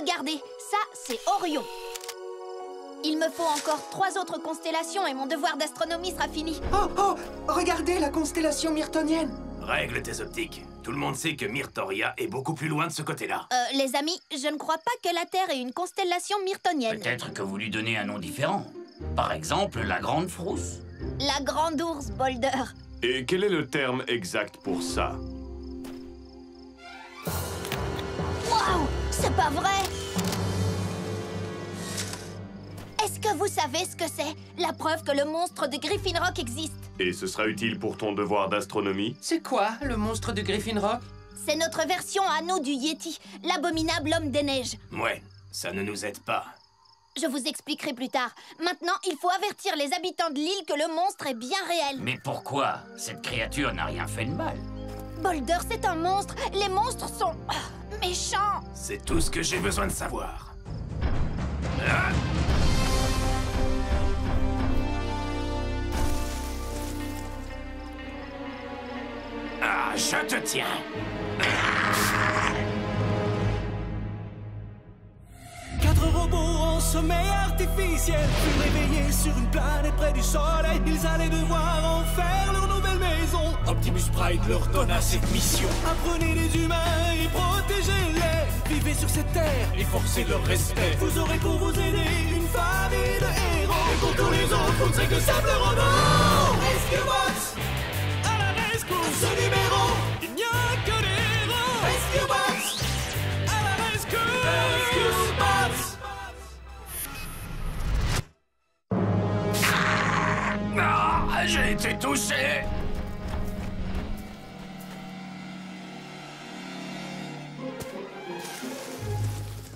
Regardez, ça, c'est Orion. Il me faut encore trois autres constellations et mon devoir d'astronomie sera fini. Oh, oh Regardez la constellation myrtonienne Règle tes optiques. Tout le monde sait que Myrtoria est beaucoup plus loin de ce côté-là. Euh, les amis, je ne crois pas que la Terre ait une constellation myrtonienne. Peut-être que vous lui donnez un nom différent. Par exemple, la Grande Frousse. La Grande Ours, Boulder. Et quel est le terme exact pour ça? C'est pas vrai Est-ce que vous savez ce que c'est La preuve que le monstre de Griffin Rock existe? Et ce sera utile pour ton devoir d'astronomie? C'est quoi, le monstre de Griffin Rock C'est notre version à nous du Yeti, l'abominable homme des neiges. Ouais, ça ne nous aide pas. Je vous expliquerai plus tard. Maintenant, il faut avertir les habitants de l'île que le monstre est bien réel. Mais pourquoi? Cette créature n'a rien fait de mal. Boulder, c'est un monstre. Les monstres sont... C'est tout ce que j'ai besoin de savoir. Ah, je te tiens Robots en sommeil artificiel furent réveillés sur une planète près du soleil. Ils allaient devoir en faire leur nouvelle maison. Optimus Prime leur donna cette mission. Apprenez les humains et protégez-les. Vivez sur cette terre Et forcez leur respect. Vous aurez pour vous aider une famille de héros. Et pour tous les autres, vous ne serez que simple robots. Rescue Bots À la rescousse À ce numéro Il n'y a que des héros Rescue Bots À la rescousse Ah, j'ai été touché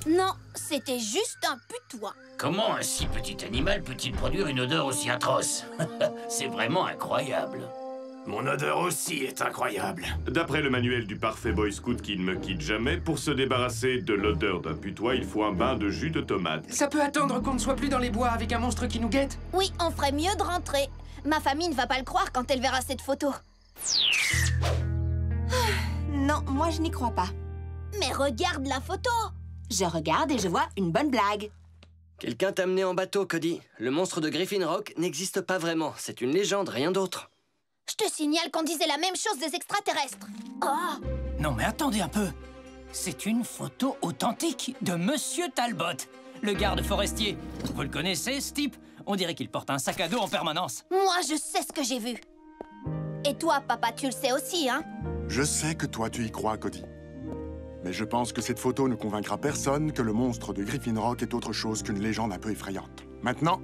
Non, c'était juste un putois. Comment un si petit animal peut-il produire une odeur aussi atroce? C'est vraiment incroyable. Mon odeur aussi est incroyable. D'après le manuel du parfait Boy Scout qui ne me quitte jamais, pour se débarrasser de l'odeur d'un putois, il faut un bain de jus de tomate. Ça peut attendre qu'on ne soit plus dans les bois avec un monstre qui nous guette? Oui, on ferait mieux de rentrer. Ma famille ne va pas le croire quand elle verra cette photo. Non, moi je n'y crois pas. Mais regarde la photo Je regarde et je vois une bonne blague. Quelqu'un t'a amené en bateau, Cody. Le monstre de Griffin Rock n'existe pas vraiment. C'est une légende, rien d'autre. Je te signale qu'on disait la même chose des extraterrestres. Oh Non mais attendez un peu C'est une photo authentique de Monsieur Talbot, le garde forestier. Vous le connaissez, ce type? On dirait qu'il porte un sac à dos en permanence. Moi, je sais ce que j'ai vu. Et toi, papa, tu le sais aussi, hein? Je sais que toi, tu y crois, Cody. Mais je pense que cette photo ne convaincra personne que le monstre de Griffin Rock est autre chose qu'une légende un peu effrayante. Maintenant,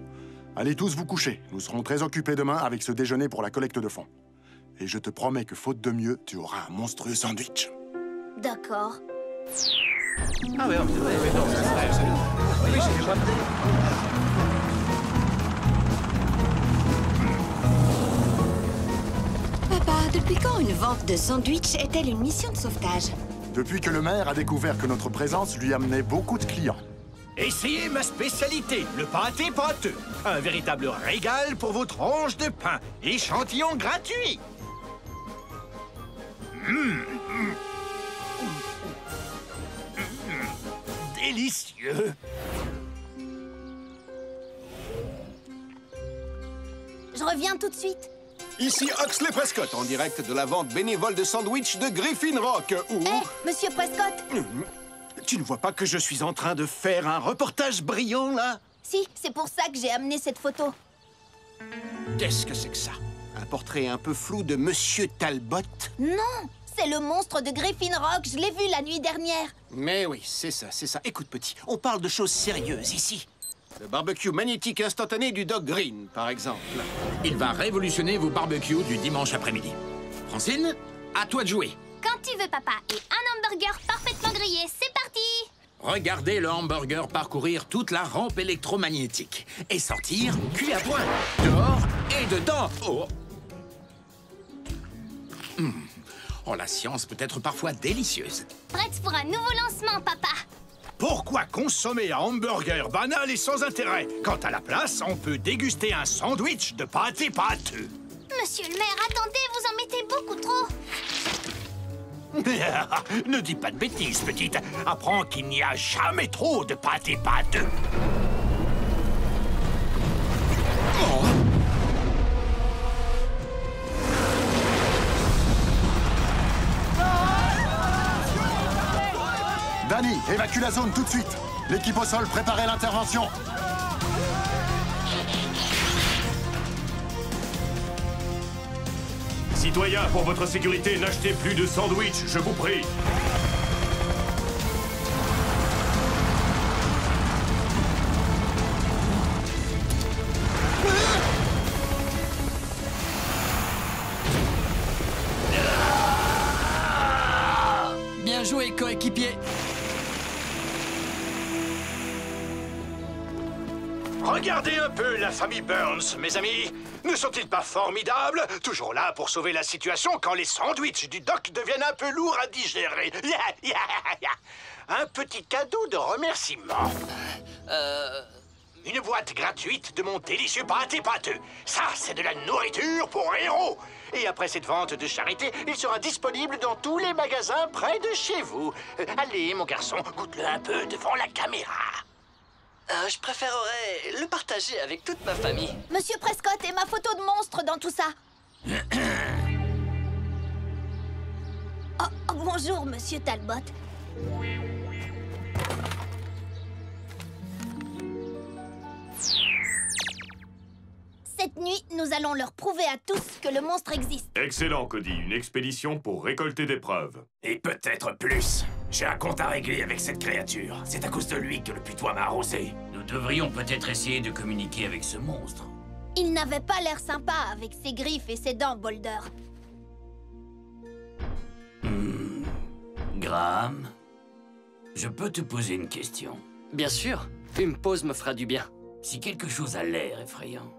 allez tous vous coucher. Nous serons très occupés demain avec ce déjeuner pour la collecte de fonds. Et je te promets que, faute de mieux, tu auras un monstrueux sandwich. D'accord. Ah ouais, c'est vrai, mais non, depuis quand une vente de sandwich est-elle une mission de sauvetage Depuis que le maire a découvert que notre présence lui amenait beaucoup de clients. Essayez ma spécialité, le pâté pâteux. Un véritable régal pour vos tranches de pain. Échantillon gratuit. Mmh. Délicieux. Je reviens tout de suite. Ici Huxley Prescott, en direct de la vente bénévole de sandwich de Griffin Rock, où... Eh, monsieur Prescott Tu ne vois pas que je suis en train de faire un reportage brillant, là? Si, c'est pour ça que j'ai amené cette photo. Qu'est-ce que c'est que ça? Un portrait un peu flou de Monsieur Talbot? Non C'est le monstre de Griffin Rock, je l'ai vu la nuit dernière. Mais oui, c'est ça, c'est ça. Écoute, petit, on parle de choses sérieuses ici. Le barbecue magnétique instantané du Dog Green, par exemple. Il va révolutionner vos barbecues du dimanche après-midi. Francine, à toi de jouer. Quand tu veux, papa. Et un hamburger parfaitement grillé, c'est parti Regardez le hamburger parcourir toute la rampe électromagnétique et sortir cuit à point, dehors et dedans. Oh. Hmm. Oh, la science peut être parfois délicieuse. Prête pour un nouveau lancement, papa Pourquoi consommer un hamburger banal et sans intérêt quand à la place, on peut déguster un sandwich de pâté pâteux Monsieur le maire, attendez, vous en mettez beaucoup trop ne dis pas de bêtises, petite. Apprends qu'il n'y a jamais trop de pâté pâteux. Danny, évacue la zone tout de suite. L'équipe au sol, préparez l'intervention. Citoyens, pour votre sécurité, n'achetez plus de sandwich, je vous prie. Famille Burns, mes amis. Ne sont-ils pas formidables? Toujours là pour sauver la situation quand les sandwichs du doc deviennent un peu lourds à digérer. un petit cadeau de remerciement. Euh... Une boîte gratuite de mon délicieux pâté pâteux. Ça, c'est de la nourriture pour héros. Et après cette vente de charité, il sera disponible dans tous les magasins près de chez vous. Euh, allez, mon garçon, goûte-le un peu devant la caméra. Euh, je préférerais le partager avec toute ma famille. Monsieur Prescott et ma photo de monstre dans tout ça. oh, oh, bonjour, monsieur Talbot. Cette nuit, nous allons leur prouver à tous que le monstre existe. Excellent, Cody. Une expédition pour récolter des preuves. Et peut-être plus. J'ai un compte à régler avec cette créature. C'est à cause de lui que le putois m'a arrosé. Nous devrions peut-être essayer de communiquer avec ce monstre. Il n'avait pas l'air sympa avec ses griffes et ses dents, Boulder. Hmm. Graham, je peux te poser une question Bien sûr. Une pause me fera du bien. Si quelque chose a l'air effrayant,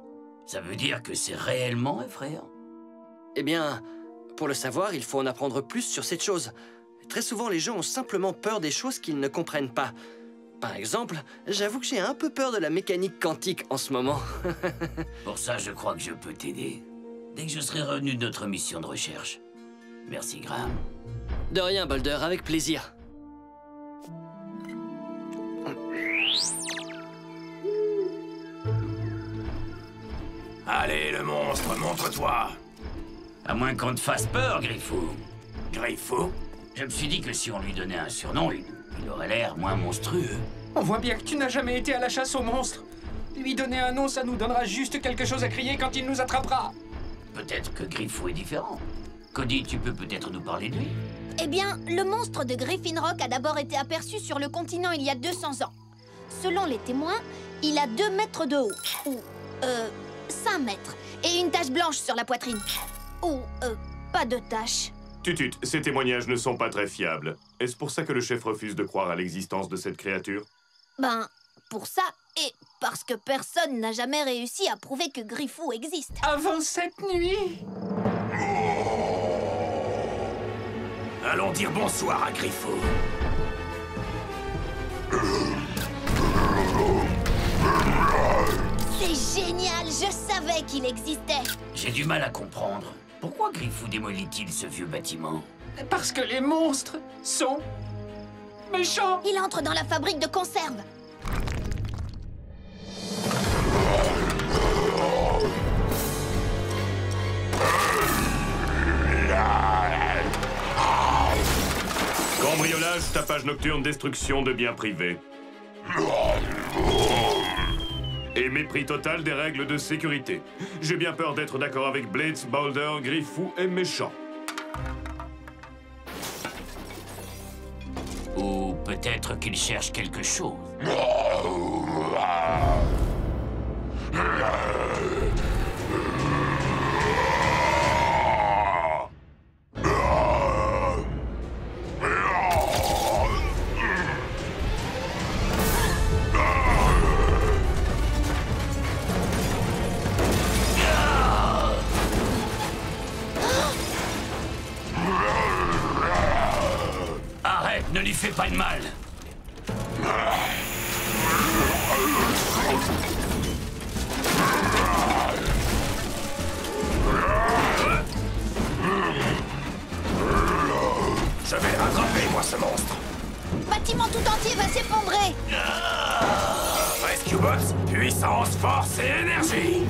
ça veut dire que c'est réellement effrayant Eh bien, pour le savoir, il faut en apprendre plus sur cette chose. Très souvent, les gens ont simplement peur des choses qu'ils ne comprennent pas. Par exemple, j'avoue que j'ai un peu peur de la mécanique quantique en ce moment. Pour ça, je crois que je peux t'aider. Dès que je serai revenu de notre mission de recherche. Merci, Graham. De rien, Boulder, avec plaisir. Allez, le monstre, montre-toi À moins qu'on te fasse peur, Griffou. Griffou? Je me suis dit que si on lui donnait un surnom, il, il aurait l'air moins monstrueux. On voit bien que tu n'as jamais été à la chasse aux monstres. Lui donner un nom, ça nous donnera juste quelque chose à crier quand il nous attrapera. Peut-être que Griffou est différent. Cody, tu peux peut-être nous parler de lui Eh bien, le monstre de Griffin Rock a d'abord été aperçu sur le continent il y a 200 ans. Selon les témoins, il a 2 mètres de haut, ou, euh, 5 mètres, et une tache blanche sur la poitrine. Ou, euh, pas de tache. Tutut, ces témoignages ne sont pas très fiables. Est-ce pour ça que le chef refuse de croire à l'existence de cette créature? Ben, pour ça, et parce que personne n'a jamais réussi à prouver que Griffou existe. Avant cette nuit Allons dire bonsoir à Griffou. C'est génial Je savais qu'il existait J'ai du mal à comprendre. Pourquoi Griffou démolit-il ce vieux bâtiment Parce que les monstres sont méchants Il entre dans la fabrique de conserve Cambriolage, tapage nocturne, destruction de biens privés. Et mépris total des règles de sécurité. J'ai bien peur d'être d'accord avec Blades, Boulder, Griffou et méchant. Ou peut-être qu'il cherche quelque chose. Puissance, force et énergie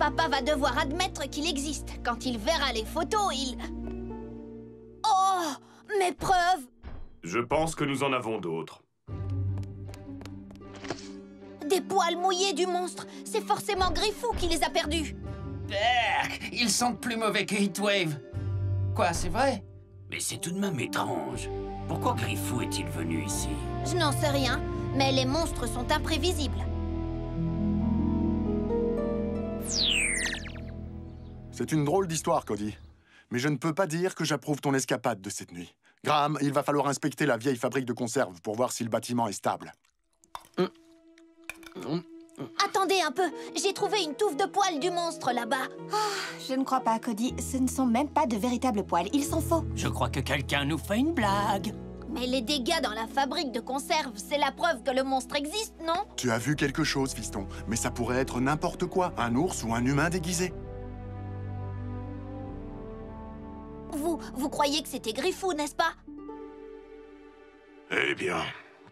papa va devoir admettre qu'il existe. Quand il verra les photos, il... Oh Mes preuves Je pense que nous en avons d'autres. Des poils mouillés du monstre C'est forcément Griffou qui les a perdus Berk, ils sentent plus mauvais que Heatwave. Quoi, c'est vrai? Mais c'est tout de même étrange. Pourquoi Griffou est-il venu ici? Je n'en sais rien, mais les monstres sont imprévisibles. C'est une drôle d'histoire, Cody. Mais je ne peux pas dire que j'approuve ton escapade de cette nuit. Graham, il va falloir inspecter la vieille fabrique de conserve pour voir si le bâtiment est stable. Attendez un peu, j'ai trouvé une touffe de poils du monstre là-bas. Je ne crois pas, Cody. Ce ne sont même pas de véritables poils. Ils sont faux. Je crois que quelqu'un nous fait une blague. Mais les dégâts dans la fabrique de conserve, c'est la preuve que le monstre existe, non? Tu as vu quelque chose, fiston, mais ça pourrait être n'importe quoi, un ours ou un humain déguisé. Vous, vous croyez que c'était Griffou, n'est-ce pas? Eh bien,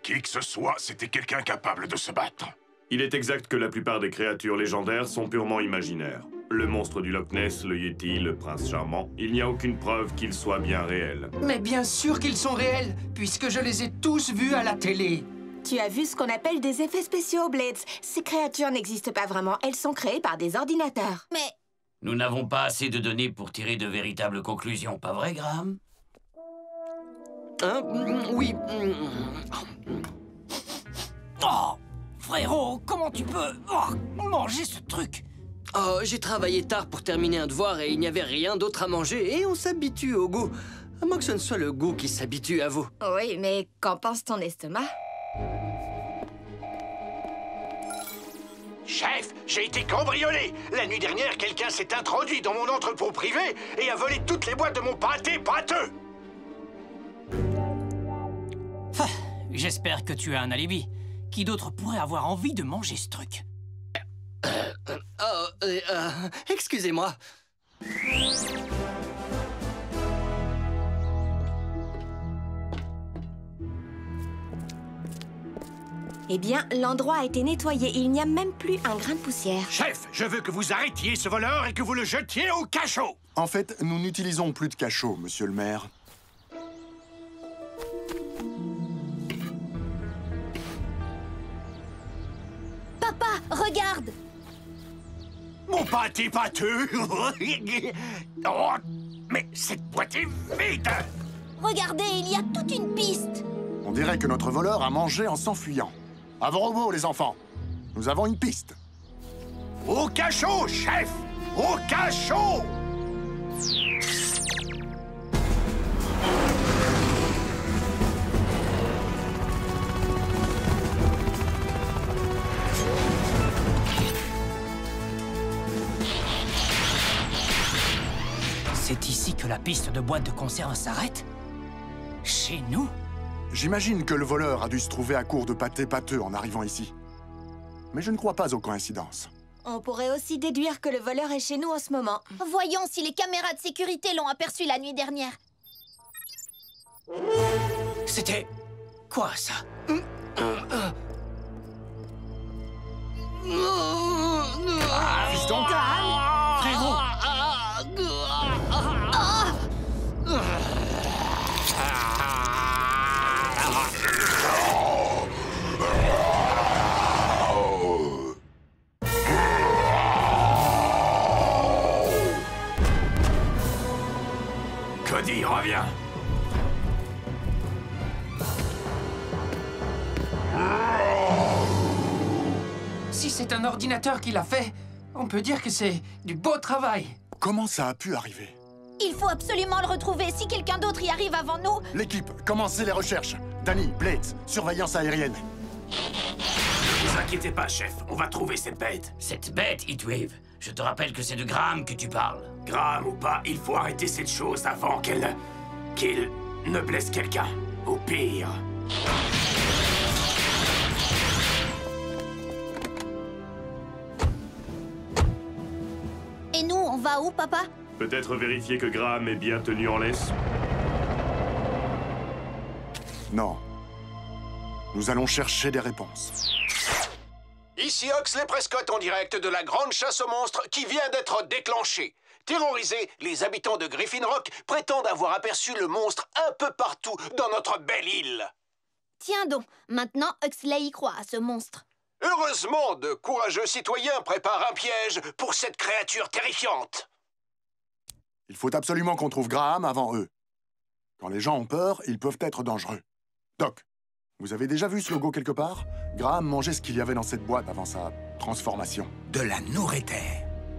qui que ce soit, c'était quelqu'un capable de se battre. Il est exact que la plupart des créatures légendaires sont purement imaginaires. Le monstre du Loch Ness, le Yeti, le prince charmant, il n'y a aucune preuve qu'ils soient bien réels. Mais bien sûr qu'ils sont réels, puisque je les ai tous vus à la télé. Tu as vu ce qu'on appelle des effets spéciaux, Blades. Ces créatures n'existent pas vraiment. Elles sont créées par des ordinateurs. Mais Nous n'avons pas assez de données pour tirer de véritables conclusions, pas vrai, Graham? Hein? Oui. Oh Frérot, comment tu peux oh, manger ce truc? Oh, j'ai travaillé tard pour terminer un devoir et il n'y avait rien d'autre à manger et on s'habitue au goût. À moins que ce ne soit le goût qui s'habitue à vous. Oui, mais qu'en pense ton estomac? Chef, j'ai été cambriolé La nuit dernière, quelqu'un s'est introduit dans mon entrepôt privé et a volé toutes les boîtes de mon pâté pâteux J'espère que tu as un alibi. Qui d'autre pourrait avoir envie de manger ce truc? Oh, euh, euh, excusez-moi. Eh bien, l'endroit a été nettoyé. Il n'y a même plus un grain de poussière. Chef, je veux que vous arrêtiez ce voleur et que vous le jetiez au cachot En fait, nous n'utilisons plus de cachot, monsieur le maire. Papa, regarde Mon pâté pâteux Oh, Mais cette boîte est vide Regardez, il y a toute une piste On dirait que notre voleur a mangé en s'enfuyant. À vos robots, les enfants. Nous avons une piste. Au cachot, chef Au cachot C'est ici que la piste de boîte de conserve s'arrête? Chez nous? J'imagine que le voleur a dû se trouver à court de pâté pâteux en arrivant ici. Mais je ne crois pas aux coïncidences. On pourrait aussi déduire que le voleur est chez nous en ce moment. Voyons si les caméras de sécurité l'ont aperçu la nuit dernière. C'était... quoi, ça? Frérot c'est un ordinateur qui l'a fait, on peut dire que c'est du beau travail. Comment ça a pu arriver Il faut absolument le retrouver. Si quelqu'un d'autre y arrive avant nous... L'équipe, commencez les recherches. Danny, Blades, surveillance aérienne. Ne vous inquiétez pas, chef. On va trouver cette bête. Cette bête, Heatwave Je te rappelle que c'est de Graham que tu parles. Graham ou pas, il faut arrêter cette chose avant qu'elle... qu'il ne blesse quelqu'un. Au pire. Va où, papa Peut-être vérifier que Graham est bien tenu en laisse Non. Nous allons chercher des réponses. Ici Oxley Prescott en direct de la grande chasse aux monstres qui vient d'être déclenchée. Terrorisés, les habitants de Griffin Rock prétendent avoir aperçu le monstre un peu partout dans notre belle île. Tiens donc, maintenant Huxley y croit à ce monstre. Heureusement, de courageux citoyens préparent un piège pour cette créature terrifiante. Il faut absolument qu'on trouve Graham avant eux. Quand les gens ont peur, ils peuvent être dangereux. Doc, vous avez déjà vu ce logo quelque part? Graham mangeait ce qu'il y avait dans cette boîte avant sa transformation. De la nourriture.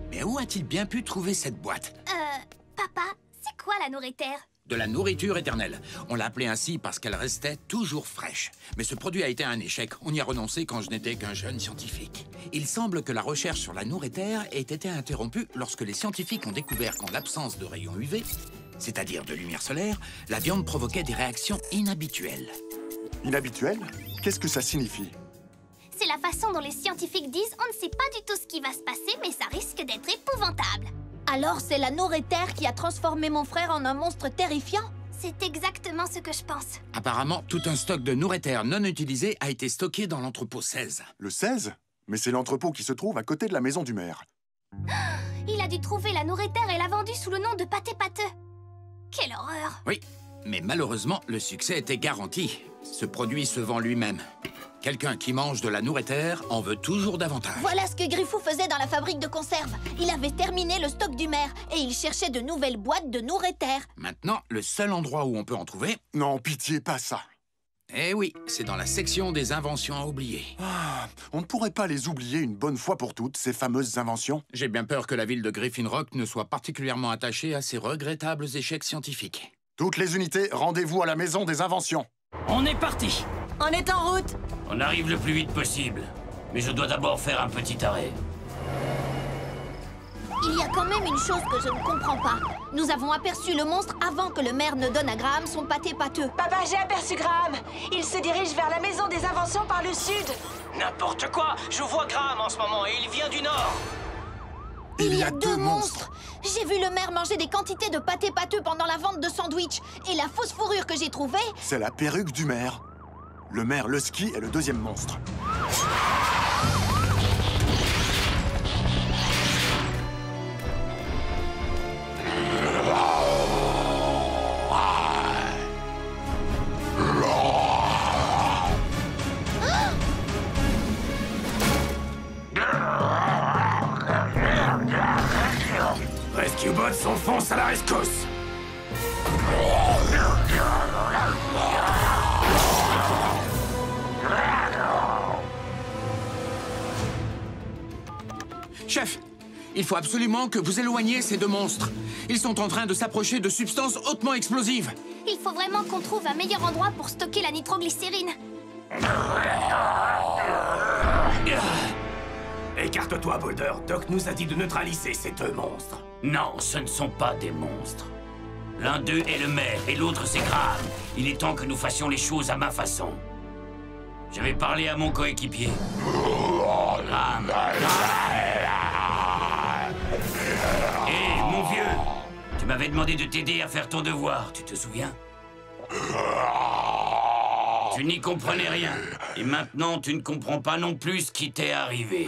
Mais où a-t-il bien pu trouver cette boîte? Euh, papa, c'est quoi la nourriture? De la nourriture éternelle. On l'a appelée ainsi parce qu'elle restait toujours fraîche. Mais ce produit a été un échec. On y a renoncé quand je n'étais qu'un jeune scientifique. Il semble que la recherche sur la nourriture ait été interrompue lorsque les scientifiques ont découvert qu'en l'absence de rayons UV, c'est-à-dire de lumière solaire, la viande provoquait des réactions inhabituelles. Inhabituel Qu'est-ce que ça signifie? C'est la façon dont les scientifiques disent on ne sait pas du tout ce qui va se passer, mais ça risque d'être épouvantable. Alors c'est la nourriture qui a transformé mon frère en un monstre terrifiant? C'est exactement ce que je pense. Apparemment, tout un stock de nourriture non utilisé a été stocké dans l'entrepôt 16. Le 16 Mais c'est l'entrepôt qui se trouve à côté de la maison du maire. Il a dû trouver la nourriture et l'a vendue sous le nom de pâté pâteux. Quelle horreur Oui, mais malheureusement, le succès était garanti. Ce produit se vend lui-même. Quelqu'un qui mange de la nourriture en veut toujours davantage. Voilà ce que Griffou faisait dans la fabrique de conserve. Il avait terminé le stock du maire et il cherchait de nouvelles boîtes de nourriture. Maintenant, le seul endroit où on peut en trouver... Non, pitié, pas ça. Eh oui, c'est dans la section des inventions à oublier. Ah, on ne pourrait pas les oublier une bonne fois pour toutes, ces fameuses inventions J'ai bien peur que la ville de Griffin Rock ne soit particulièrement attachée à ces regrettables échecs scientifiques. Toutes les unités, rendez-vous à la maison des inventions. On est parti On est en route On arrive le plus vite possible. Mais je dois d'abord faire un petit arrêt. Il y a quand même une chose que je ne comprends pas. Nous avons aperçu le monstre avant que le maire ne donne à Graham son pâté pâteux. Papa, j'ai aperçu Graham Il se dirige vers la maison des inventions par le sud N'importe quoi Je vois Graham en ce moment et il vient du nord Il y a deux monstres J'ai vu le maire manger des quantités de pâté pâteux pendant la vente de sandwich. Et la fausse fourrure que j'ai trouvée... C'est la perruque du maire. Le maire Lusky est le deuxième monstre. Faut absolument que vous éloigniez ces deux monstres. Ils sont en train de s'approcher de substances hautement explosives. Il faut vraiment qu'on trouve un meilleur endroit pour stocker la nitroglycérine. Écarte-toi, Boulder. Doc nous a dit de neutraliser ces deux monstres. Non, ce ne sont pas des monstres. L'un d'eux est le maire et l'autre c'est Graham. Il est temps que nous fassions les choses à ma façon. Je vais parler à mon coéquipier. Graham. Hé, mon vieux Tu m'avais demandé de t'aider à faire ton devoir, tu te souviens? Tu n'y comprenais rien. Et maintenant, tu ne comprends pas non plus ce qui t'est arrivé.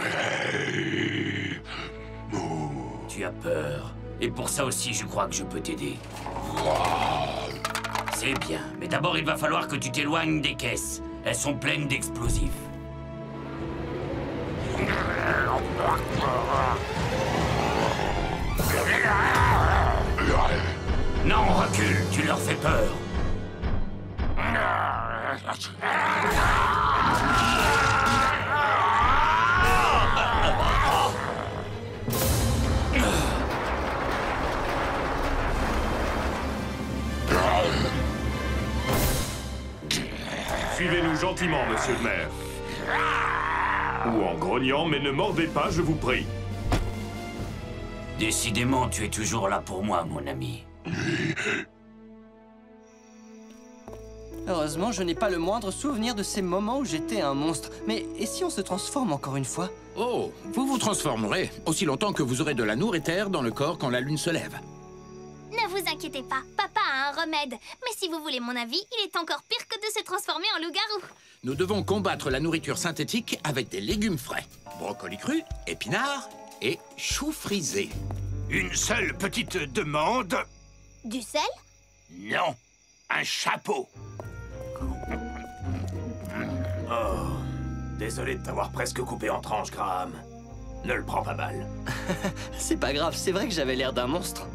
Tu as peur. Et pour ça aussi, je crois que je peux t'aider. C'est bien, mais d'abord, il va falloir que tu t'éloignes des caisses. Elles sont pleines d'explosifs. Non, recule, tu leur fais peur. Suivez-nous gentiment, monsieur le maire. Ou en grognant, mais ne mordez pas, je vous prie. Décidément, tu es toujours là pour moi, mon ami. Heureusement, je n'ai pas le moindre souvenir de ces moments où j'étais un monstre. Mais et si on se transforme encore une fois? Oh, vous vous transformerez aussi longtemps que vous aurez de la nourriture dans le corps quand la lune se lève. Ne vous inquiétez pas, papa a un remède. Mais si vous voulez mon avis, il est encore pire que de se transformer en loup-garou. Nous devons combattre la nourriture synthétique avec des légumes frais. Brocoli cru, épinards et choux frisés. Une seule petite demande Du sel Non, un chapeau. Oh, désolé de t'avoir presque coupé en tranches, Graham. Ne le prends pas mal. C'est pas grave, c'est vrai que j'avais l'air d'un monstre.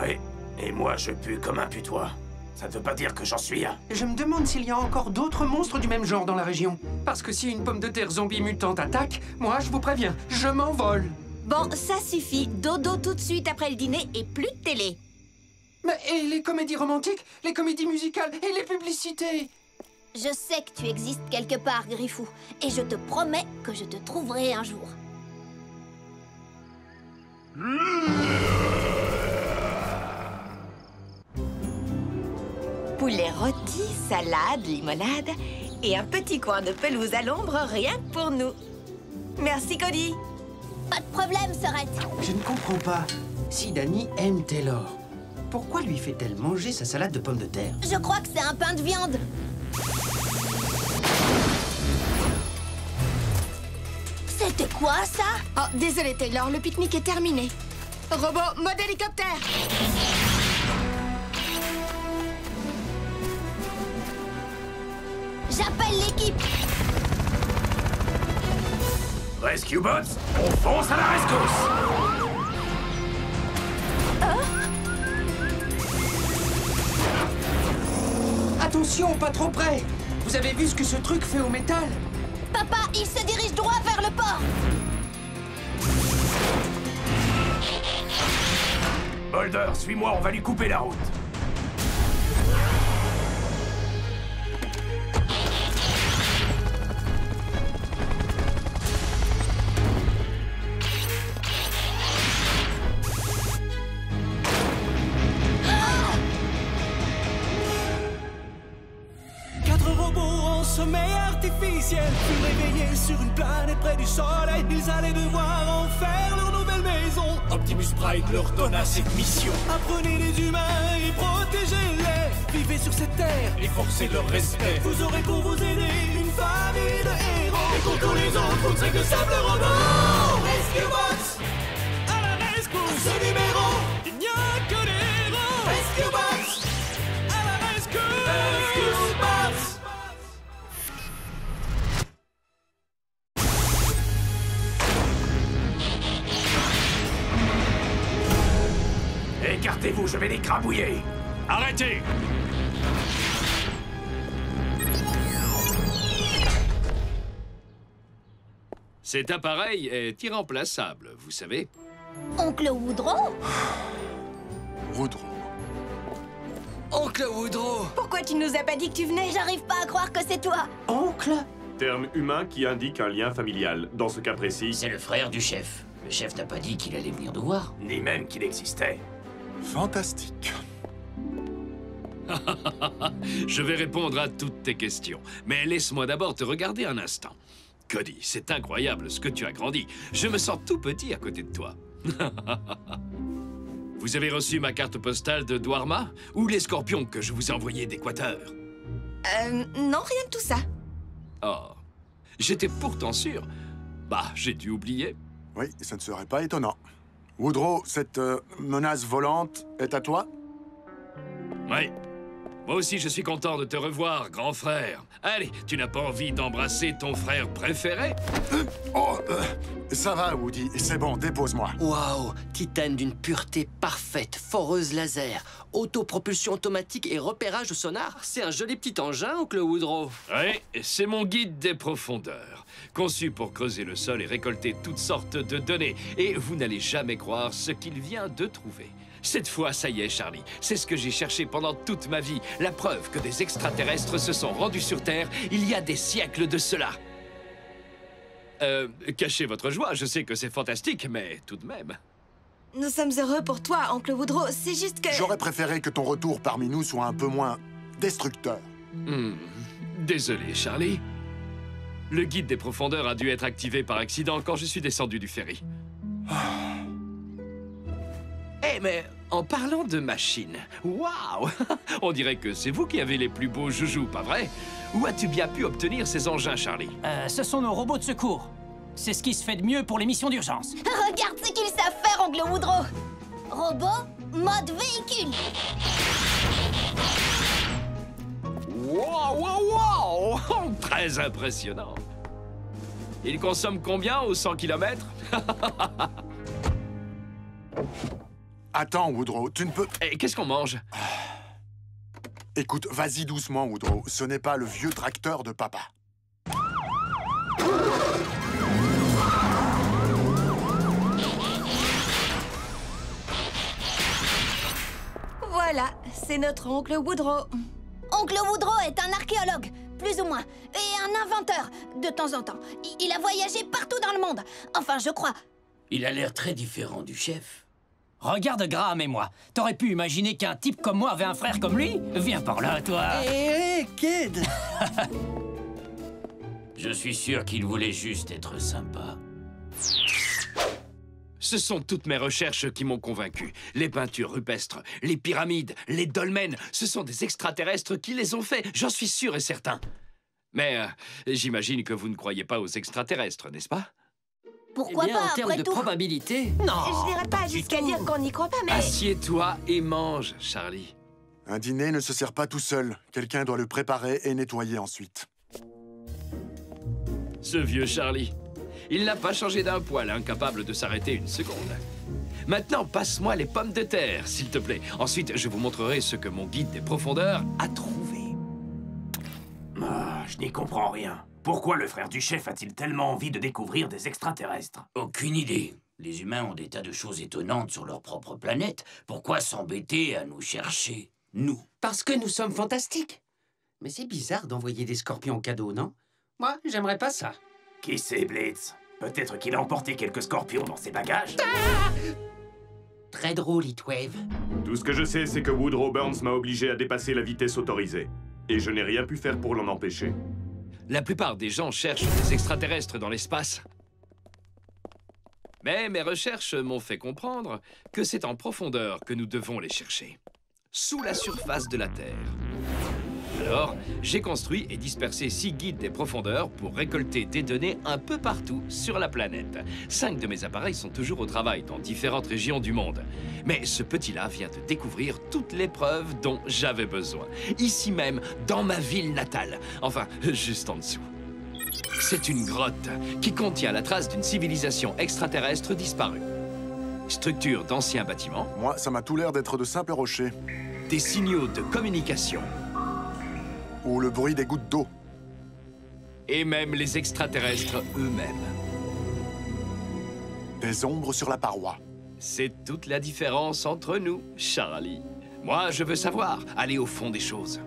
Oui, et moi je pue comme un putois. Ça ne veut pas dire que j'en suis un. Je me demande s'il y a encore d'autres monstres du même genre dans la région. Parce que si une pomme de terre zombie mutante attaque, moi je vous préviens, je m'envole. Bon, ça suffit. Dodo tout de suite après le dîner et plus de télé. Mais et les comédies romantiques, les comédies musicales et les publicités? Je sais que tu existes quelque part, Griffou. Et je te promets que je te trouverai un jour. Poulet rôti, salade, limonade et un petit coin de pelouse à l'ombre rien que pour nous. Merci, Cody. Pas de problème, Sorette. Je ne comprends pas. Si Danny aime Taylor, pourquoi lui fait-elle manger sa salade de pommes de terre? Je crois que c'est un pain de viande. C'était quoi, ça? Oh, désolé, Taylor, le pique-nique est terminé. Robot, mode hélicoptère! J'appelle l'équipe. Rescue Bots, on fonce à la rescousse Attention, pas trop près Vous avez vu ce que ce truc fait au métal Papa, il se dirige droit vers le port Boulder, suis-moi, on va lui couper la route. Cette mission. Apprenez les humains et protégez-les. Vivez sur cette terre. Et forcez leur respect. Vous aurez pour vous aider une famille de héros. Et tous les autres, vous ne serez que simples robots Rescue Bots À la rescousse. Ce numéro, vais les crabouiller. Arrêtez Cet appareil est irremplaçable, vous savez. Oncle Woodrow? Woodrow. Oncle Woodrow Pourquoi tu nous as pas dit que tu venais? J'arrive pas à croire que c'est toi Oncle? Terme humain qui indique un lien familial. Dans ce cas précis... C'est le frère du chef. Le chef n'a pas dit qu'il allait venir nous voir. Ni même qu'il existait. Fantastique. Je vais répondre à toutes tes questions. Mais laisse-moi d'abord te regarder un instant. Cody, c'est incroyable ce que tu as grandi. Je me sens tout petit à côté de toi. vous avez reçu ma carte postale de Dwarma ou les scorpions que je vous ai envoyés d'Équateur? Euh, non, rien de tout ça. Oh, j'étais pourtant sûr. Bah, j'ai dû oublier. Oui, ça ne serait pas étonnant. Woodrow, cette euh, menace volante est à toi? Oui. Moi aussi, je suis content de te revoir, grand frère. Allez, tu n'as pas envie d'embrasser ton frère préféré? Oh, euh, ça va, Woody. C'est bon, dépose-moi. Waouh Titane d'une pureté parfaite, foreuse laser, autopropulsion automatique et repérage au sonar. C'est un joli petit engin, oncle Woodrow. Oui, c'est mon guide des profondeurs, conçu pour creuser le sol et récolter toutes sortes de données. Et vous n'allez jamais croire ce qu'il vient de trouver. Cette fois, ça y est, Charlie. C'est ce que j'ai cherché pendant toute ma vie. La preuve que des extraterrestres se sont rendus sur Terre il y a des siècles de cela. Euh, cachez votre joie, je sais que c'est fantastique, mais tout de même. Nous sommes heureux pour toi, oncle Woodrow. C'est juste que... J'aurais préféré que ton retour parmi nous soit un peu moins destructeur. Hmm. Désolé, Charlie. Le guide des profondeurs a dû être activé par accident quand je suis descendu du ferry. Eh, mais en parlant de machines, waouh On dirait que c'est vous qui avez les plus beaux joujoux, pas vrai Où as-tu bien pu obtenir ces engins, Charlie Euh, ce sont nos robots de secours. C'est ce qui se fait de mieux pour les missions d'urgence. Regarde ce qu'ils savent faire, Oncle Woodrow Robot, mode véhicule Wow, wow, wow Très impressionnant. Il consomme combien au 100 km Attends, Woodrow, tu ne peux... Et qu'est-ce qu'on mange? Écoute, vas-y doucement, Woodrow. Ce n'est pas le vieux tracteur de papa. Voilà, c'est notre oncle Woodrow. Oncle Woodrow est un archéologue, plus ou moins, et un inventeur, de temps en temps. Il a voyagé partout dans le monde. Enfin, je crois. Il a l'air très différent du chef. Regarde Graham et moi. T'aurais pu imaginer qu'un type comme moi avait un frère comme lui Viens par là, toi. Hé, kid Je suis sûr qu'il voulait juste être sympa. Ce sont toutes mes recherches qui m'ont convaincu. Les peintures rupestres, les pyramides, les dolmens, ce sont des extraterrestres qui les ont faits, j'en suis sûr et certain. Mais euh, j'imagine que vous ne croyez pas aux extraterrestres, n'est-ce pas? Pourquoi Eh bien, pas, en termes de tout probabilité... Je n'irai pas jusqu'à dire qu'on n'y croit pas, mais... Assieds-toi et mange, Charlie. Un dîner ne se sert pas tout seul. Quelqu'un doit le préparer et nettoyer ensuite. Ce vieux Charlie. Il n'a pas changé d'un poil, incapable de s'arrêter une seconde. Maintenant, passe-moi les pommes de terre, s'il te plaît. Ensuite, je vous montrerai ce que mon guide des profondeurs a trouvé. Ah, je n'y comprends rien. Pourquoi le frère du chef a-t-il tellement envie de découvrir des extraterrestres? Aucune idée. Les humains ont des tas de choses étonnantes sur leur propre planète. Pourquoi s'embêter à nous chercher? Nous. Parce que nous sommes fantastiques. Mais c'est bizarre d'envoyer des scorpions en cadeau, non? Moi, j'aimerais pas ça. Qui sait, Blitz? Peut-être qu'il a emporté quelques scorpions dans ses bagages. Très drôle, Heatwave. Tout ce que je sais, c'est que Woodrow Burns m'a obligé à dépasser la vitesse autorisée. Et je n'ai rien pu faire pour l'en empêcher. La plupart des gens cherchent des extraterrestres dans l'espace. Mais mes recherches m'ont fait comprendre que c'est en profondeur que nous devons les chercher. Sous la surface de la Terre. Alors, j'ai construit et dispersé six guides des profondeurs pour récolter des données un peu partout sur la planète. Cinq de mes appareils sont toujours au travail dans différentes régions du monde. Mais ce petit-là vient de découvrir toutes les preuves dont j'avais besoin. Ici même, dans ma ville natale. Enfin, juste en dessous. C'est une grotte qui contient la trace d'une civilisation extraterrestre disparue. Structure d'anciens bâtiments. Moi, ça m'a tout l'air d'être de simples rochers. Des signaux de communication. Ou le bruit des gouttes d'eau. Et même les extraterrestres eux-mêmes. Des ombres sur la paroi. C'est toute la différence entre nous, Charlie. Moi, je veux savoir, aller au fond des choses.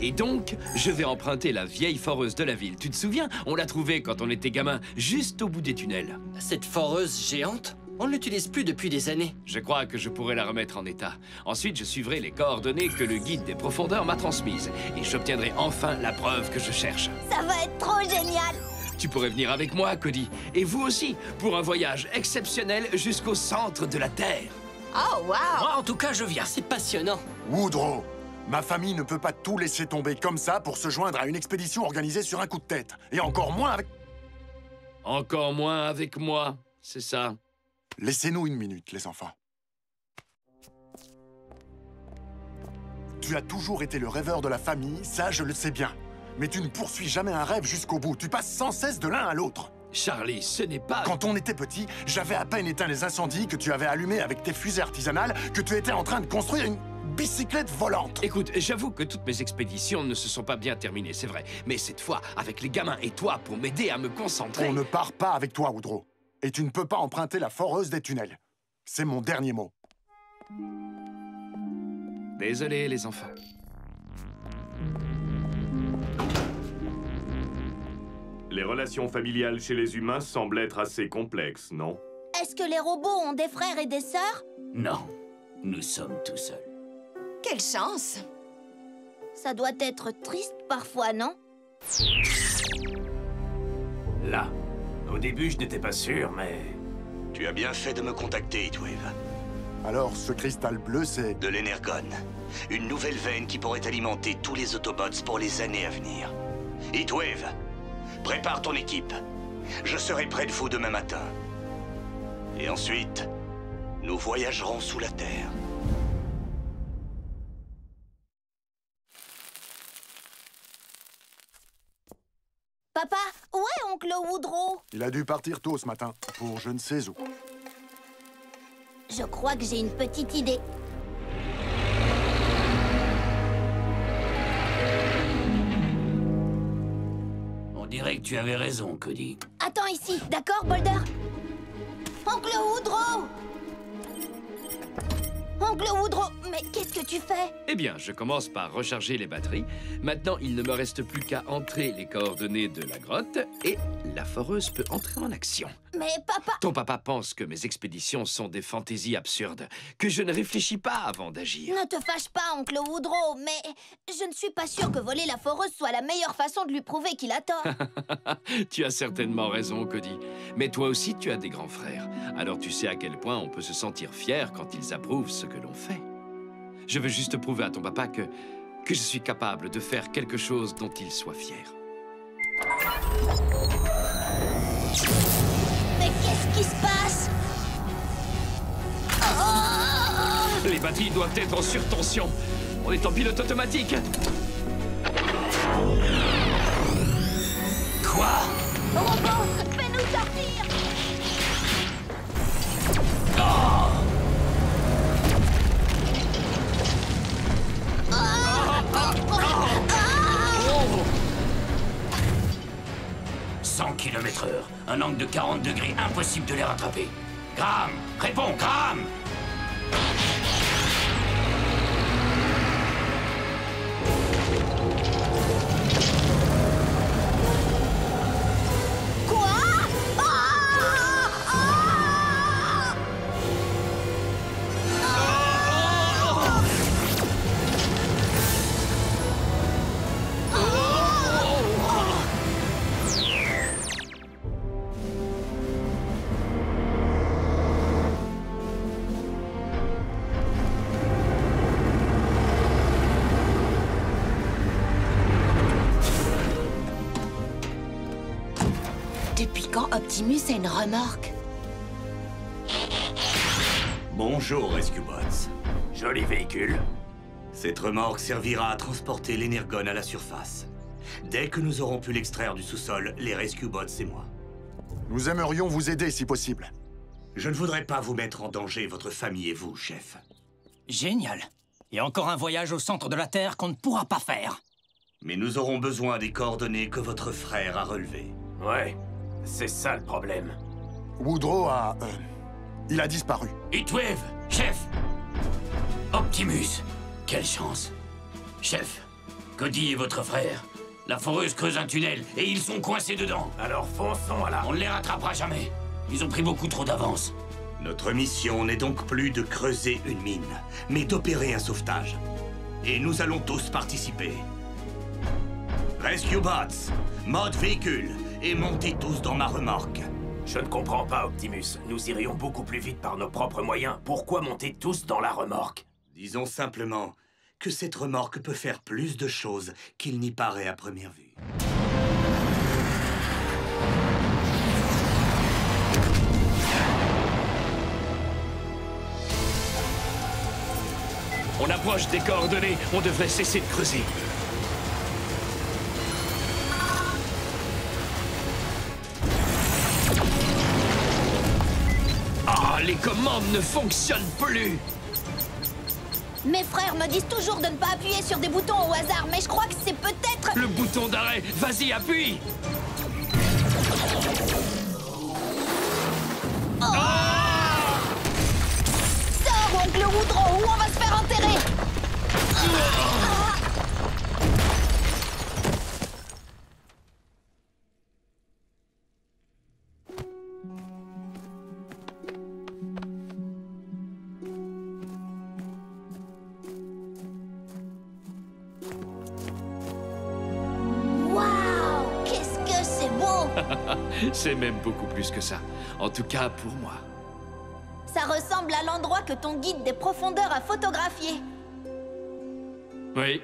Et donc, je vais emprunter la vieille foreuse de la ville. Tu te souviens? On l'a trouvée quand on était gamin, juste au bout des tunnels. Cette foreuse géante? On ne l'utilise plus depuis des années. Je crois que je pourrais la remettre en état. Ensuite, je suivrai les coordonnées que le guide des profondeurs m'a transmises. Et j'obtiendrai enfin la preuve que je cherche. Ça va être trop génial Tu pourrais venir avec moi, Cody. Et vous aussi, pour un voyage exceptionnel jusqu'au centre de la Terre. Oh, wow Moi, en tout cas, je viens. C'est passionnant. Woodrow Ma famille ne peut pas tout laisser tomber comme ça pour se joindre à une expédition organisée sur un coup de tête. Et encore moins avec... Encore moins avec moi, c'est ça. Laissez-nous une minute, les enfants. Tu as toujours été le rêveur de la famille, ça je le sais bien. Mais tu ne poursuis jamais un rêve jusqu'au bout. Tu passes sans cesse de l'un à l'autre. Charlie, ce n'est pas... Quand on était petit, j'avais à peine éteint les incendies que tu avais allumés avec tes fusées artisanales que tu étais en train de construire une bicyclette volante Écoute, j'avoue que toutes mes expéditions ne se sont pas bien terminées, c'est vrai. Mais cette fois, avec les gamins et toi pour m'aider à me concentrer... On ne part pas avec toi, Woodrow. Et tu ne peux pas emprunter la foreuse des tunnels. C'est mon dernier mot. Désolé, les enfants. Les relations familiales chez les humains semblent être assez complexes, non? Est-ce que les robots ont des frères et des sœurs? Non, nous sommes tout seuls. Quelle chance Ça doit être triste parfois, non? Là. Au début, je n'étais pas sûr, mais... Tu as bien fait de me contacter, Heatwave. Alors, ce cristal bleu, c'est... De l'énergone. Une nouvelle veine qui pourrait alimenter tous les Autobots pour les années à venir. Heatwave, prépare ton équipe. Je serai près de vous demain matin. Et ensuite, nous voyagerons sous la Terre. Papa, où est oncle Woodrow Il a dû partir tôt ce matin, pour je ne sais où. Je crois que j'ai une petite idée. On dirait que tu avais raison, Cody. Attends ici, d'accord, Boulder? Oncle Woodrow Oncle Woodrow, mais qu'est-ce que tu fais? Eh bien, je commence par recharger les batteries. Maintenant, il ne me reste plus qu'à entrer les coordonnées de la grotte et la foreuse peut entrer en action. Mais papa Ton papa pense que mes expéditions sont des fantaisies absurdes, que je ne réfléchis pas avant d'agir. Ne te fâche pas, oncle Woodrow, mais je ne suis pas sûre que voler la foreuse soit la meilleure façon de lui prouver qu'il a tort. tu as certainement raison, Cody. Mais toi aussi, tu as des grands frères. Alors tu sais à quel point on peut se sentir fier quand ils approuvent ce que l'on fait. Je veux juste prouver à ton papa que, que je suis capable de faire quelque chose dont il soit fier. Mais qu'est-ce qui se passe? Oh Les batteries doivent être en surtension. On est en pilote automatique. Quoi? Robot, fais-nous sortir Oh un angle de 40 degrés, impossible de les rattraper. Graham, réponds, Graham A une remorque Bonjour, Rescue Bots. Joli véhicule. Cette remorque servira à transporter l'énergone à la surface. Dès que nous aurons pu l'extraire du sous-sol, les Rescue Bots et moi. Nous aimerions vous aider si possible. Je ne voudrais pas vous mettre en danger, votre famille et vous, chef. Génial. Et encore un voyage au centre de la Terre qu'on ne pourra pas faire. Mais nous aurons besoin des coordonnées que votre frère a relevées. Ouais, c'est ça le problème. Woodrow a... euh, il a disparu. Heatwave, chef Optimus, quelle chance Chef, Cody est votre frère. La foreuse creuse un tunnel et ils sont coincés dedans. Alors fonçons à la... On ne les rattrapera jamais. Ils ont pris beaucoup trop d'avance. Notre mission n'est donc plus de creuser une mine, mais d'opérer un sauvetage. Et nous allons tous participer. Rescue Bots, mode véhicule, et montez tous dans ma remorque. Je ne comprends pas, Optimus. Nous irions beaucoup plus vite par nos propres moyens. Pourquoi monter tous dans la remorque? Disons simplement que cette remorque peut faire plus de choses qu'il n'y paraît à première vue. On approche des coordonnées. On devrait cesser de creuser. Les commandes ne fonctionnent plus. Mes frères me disent toujours de ne pas appuyer sur des boutons au hasard, mais je crois que c'est peut-être... Le bouton d'arrêt. Vas-y, appuie. Sors, oncle Woodrow, ou on va se faire enterrer. Waouh C'est même beaucoup plus que ça. En tout cas, pour moi. Ça ressemble à l'endroit que ton guide des profondeurs a photographié. Oui,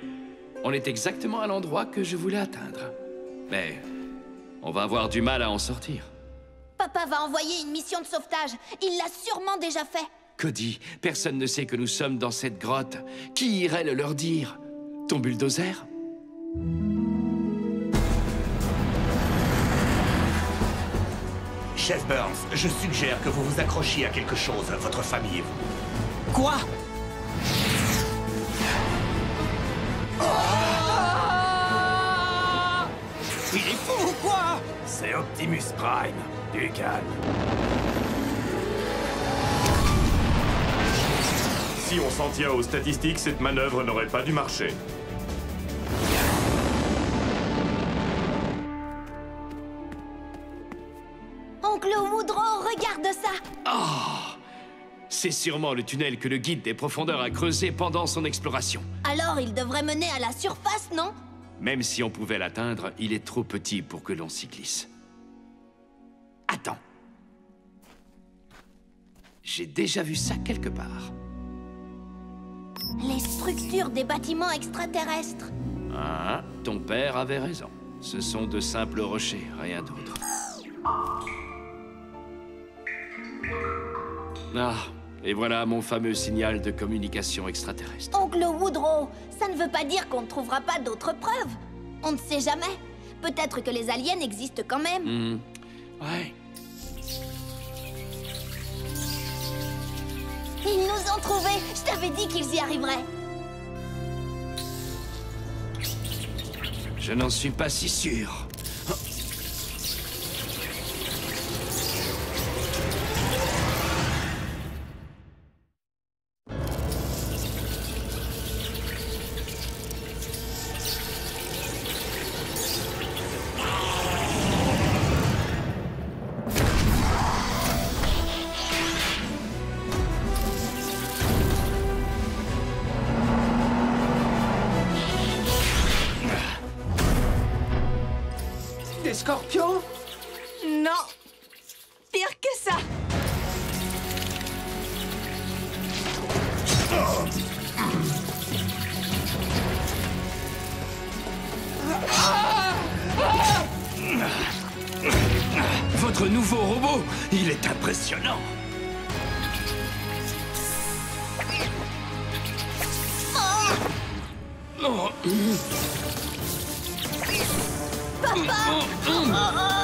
on est exactement à l'endroit que je voulais atteindre. Mais on va avoir du mal à en sortir. Papa va envoyer une mission de sauvetage. Il l'a sûrement déjà fait. Cody, personne ne sait que nous sommes dans cette grotte. Qui irait le leur dire? Ton bulldozer? Chef Burns, je suggère que vous vous accrochiez à quelque chose, votre famille et vous. Quoi? Il est fou ou quoi? C'est Optimus Prime. Du calme. Si on s'en tient aux statistiques, cette manœuvre n'aurait pas dû marcher. C'est sûrement le tunnel que le guide des profondeurs a creusé pendant son exploration. Alors il devrait mener à la surface, non? Même si on pouvait l'atteindre, il est trop petit pour que l'on s'y glisse. Attends. J'ai déjà vu ça quelque part. Les structures des bâtiments extraterrestres. Ah, ton père avait raison. Ce sont de simples rochers, rien d'autre. Ah, et voilà mon fameux signal de communication extraterrestre. Oncle Woodrow, ça ne veut pas dire qu'on ne trouvera pas d'autres preuves. On ne sait jamais. Peut-être que les aliens existent quand même. Hmm. Ouais. Ils nous ont trouvés. Je t'avais dit qu'ils y arriveraient. Je n'en suis pas si sûr. Oh. Emmenez-les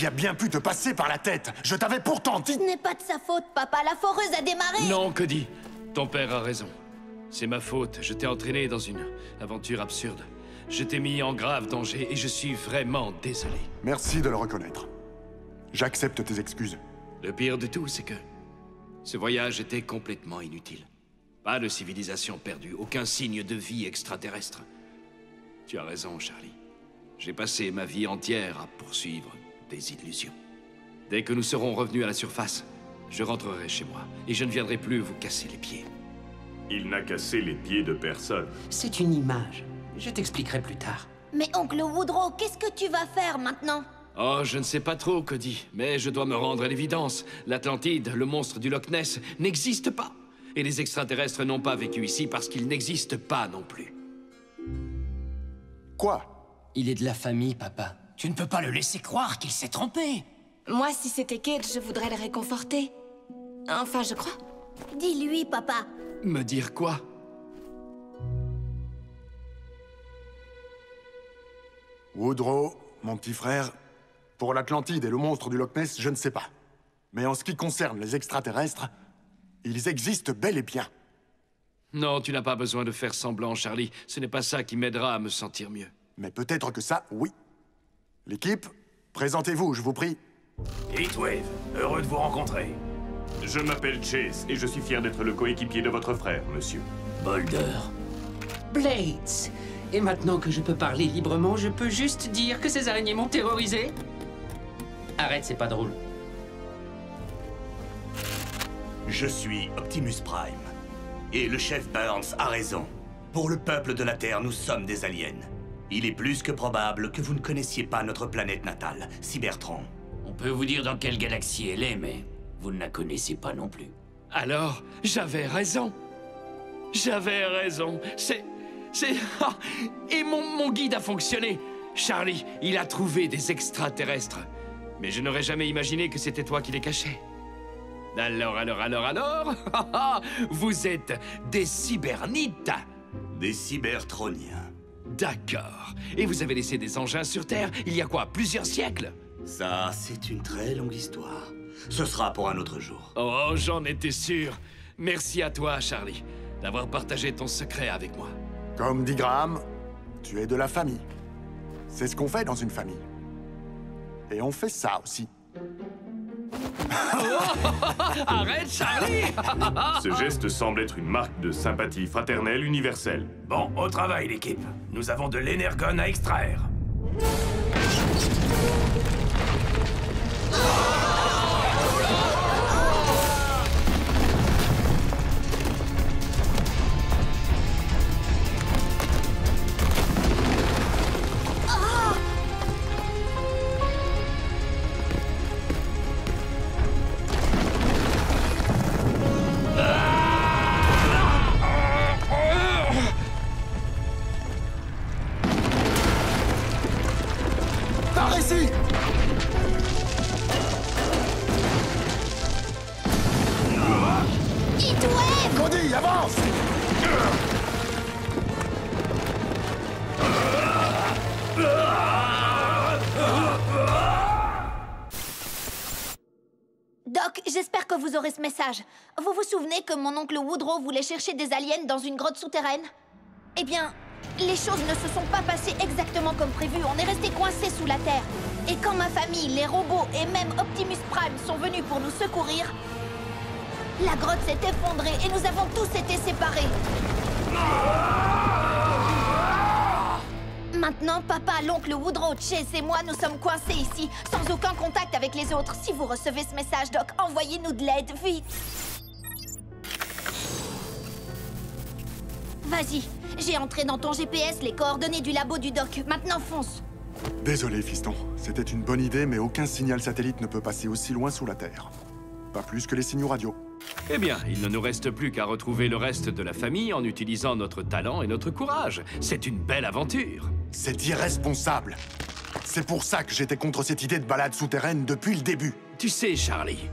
qui a bien pu te passer par la tête Je t'avais pourtant dit... Ce n'est pas de sa faute, papa. La foreuse a démarré. Non, Cody, ton père a raison. C'est ma faute, je t'ai entraîné dans une aventure absurde. Je t'ai mis en grave danger et je suis vraiment désolé. Merci de le reconnaître. J'accepte tes excuses. Le pire de tout, c'est que ce voyage était complètement inutile. Pas de civilisation perdue, aucun signe de vie extraterrestre. Tu as raison, Charlie. J'ai passé ma vie entière à poursuivre des illusions. Dès que nous serons revenus à la surface, Je rentrerai chez moi et je ne viendrai plus vous casser les pieds. Il n'a cassé les pieds de personne. C'est une image. Je t'expliquerai plus tard. Mais oncle Woodrow, qu'est-ce que tu vas faire maintenant? Oh, je ne sais pas trop, Cody, mais je dois me rendre à l'évidence. L'Atlantide, le monstre du Loch Ness, n'existe pas. Et les extraterrestres n'ont pas vécu ici parce qu'ils n'existent pas non plus. Quoi? Il est de la famille, papa. Tu ne peux pas le laisser croire qu'il s'est trompé. Moi, si c'était Kate, je voudrais le réconforter. Enfin, je crois. Dis-lui, papa. Me dire quoi? Woodrow, mon petit frère, pour l'Atlantide et le monstre du Loch Ness, je ne sais pas. Mais en ce qui concerne les extraterrestres, ils existent bel et bien. Non, tu n'as pas besoin de faire semblant, Charlie. Ce n'est pas ça qui m'aidera à me sentir mieux. Mais peut-être que ça, oui. L'équipe, présentez-vous, je vous prie. Heatwave, heureux de vous rencontrer. Je m'appelle Chase et je suis fier d'être le coéquipier de votre frère, monsieur. Boulder. Blades Et maintenant que je peux parler librement, je peux juste dire que ces araignées m'ont terrorisé Arrête, c'est pas drôle. Je suis Optimus Prime. Et le chef Burns a raison. Pour le peuple de la Terre, nous sommes des aliens. Il est plus que probable que vous ne connaissiez pas notre planète natale, Cybertron. On peut vous dire dans quelle galaxie elle est, mais vous ne la connaissez pas non plus. Alors, j'avais raison. J'avais raison. C'est... C'est... Ah Et mon, mon guide a fonctionné. Charlie, il a trouvé des extraterrestres. Mais je n'aurais jamais imaginé que c'était toi qui les cachais. Alors, alors, alors, alors Ah, ah Vous êtes des cybernites Des cybertroniens. D'accord. Et vous avez laissé des engins sur Terre il y a quoi, plusieurs siècles? Ça, c'est une très longue histoire. Ce sera pour un autre jour. Oh, j'en étais sûr. Merci à toi, Charlie, d'avoir partagé ton secret avec moi. Comme dit Graham, tu es de la famille. C'est ce qu'on fait dans une famille. Et on fait ça aussi. Arrête, Charlie Ce geste semble être une marque de sympathie fraternelle universelle. Bon, au travail, l'équipe. Nous avons de l'énergone à extraire. Vous aurez ce message. Vous vous souvenez que mon oncle Woodrow voulait chercher des aliens dans une grotte souterraine? Eh bien, les choses ne se sont pas passées exactement comme prévu. On est resté coincés sous la terre. Et quand ma famille, les robots et même Optimus Prime sont venus pour nous secourir, la grotte s'est effondrée et nous avons tous été séparés. Maintenant, papa, l'oncle Woodrow, Chase et moi, nous sommes coincés ici, sans aucun contact avec les autres. Si vous recevez ce message, Doc, envoyez-nous de l'aide, vite. Vas-y, j'ai entré dans ton GPS les coordonnées du labo du Doc. Maintenant, fonce. Désolé, fiston. C'était une bonne idée, mais aucun signal satellite ne peut passer aussi loin sous la Terre. Pas plus que les signaux radio. Eh bien, il ne nous reste plus qu'à retrouver le reste de la famille en utilisant notre talent et notre courage. C'est une belle aventure. C'est irresponsable. C'est pour ça que j'étais contre cette idée de balade souterraine depuis le début. Tu sais, Charlie,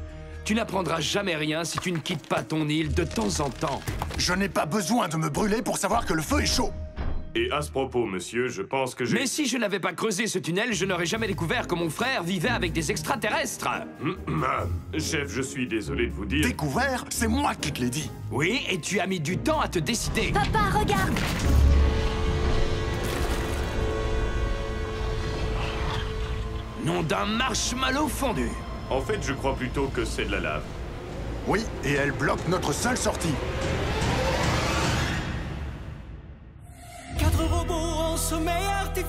tu n'apprendras jamais rien si tu ne quittes pas ton île de temps en temps. Je n'ai pas besoin de me brûler pour savoir que le feu est chaud. Et à ce propos, monsieur, je pense que j'ai... Mais si je n'avais pas creusé ce tunnel, je n'aurais jamais découvert que mon frère vivait avec des extraterrestres. Chef, je suis désolé de vous dire... Découvert C'est moi qui te l'ai dit. Oui, et tu as mis du temps à te décider. Papa, regarde Nom d'un marshmallow fondu. En fait, je crois plutôt que c'est de la lave. Oui, et elle bloque notre seule sortie.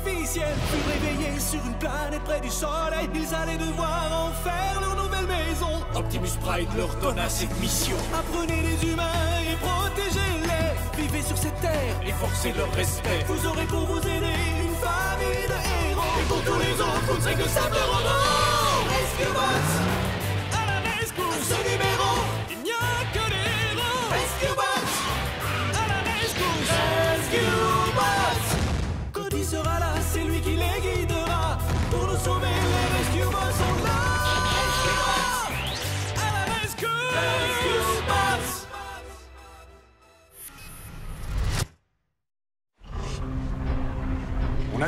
Sommeil artificiel. Furent réveillés sur une planète près du soleil. Ils allaient devoir en faire leur nouvelle maison. Optimus Prime leur donna cette mission. Apprenez les humains et protégez-les. Vivez sur cette terre et forcez leur respect. Vous aurez pour vous aider une famille de héros. Et pour tous les autres, vous ne serez que simples robots. Rescue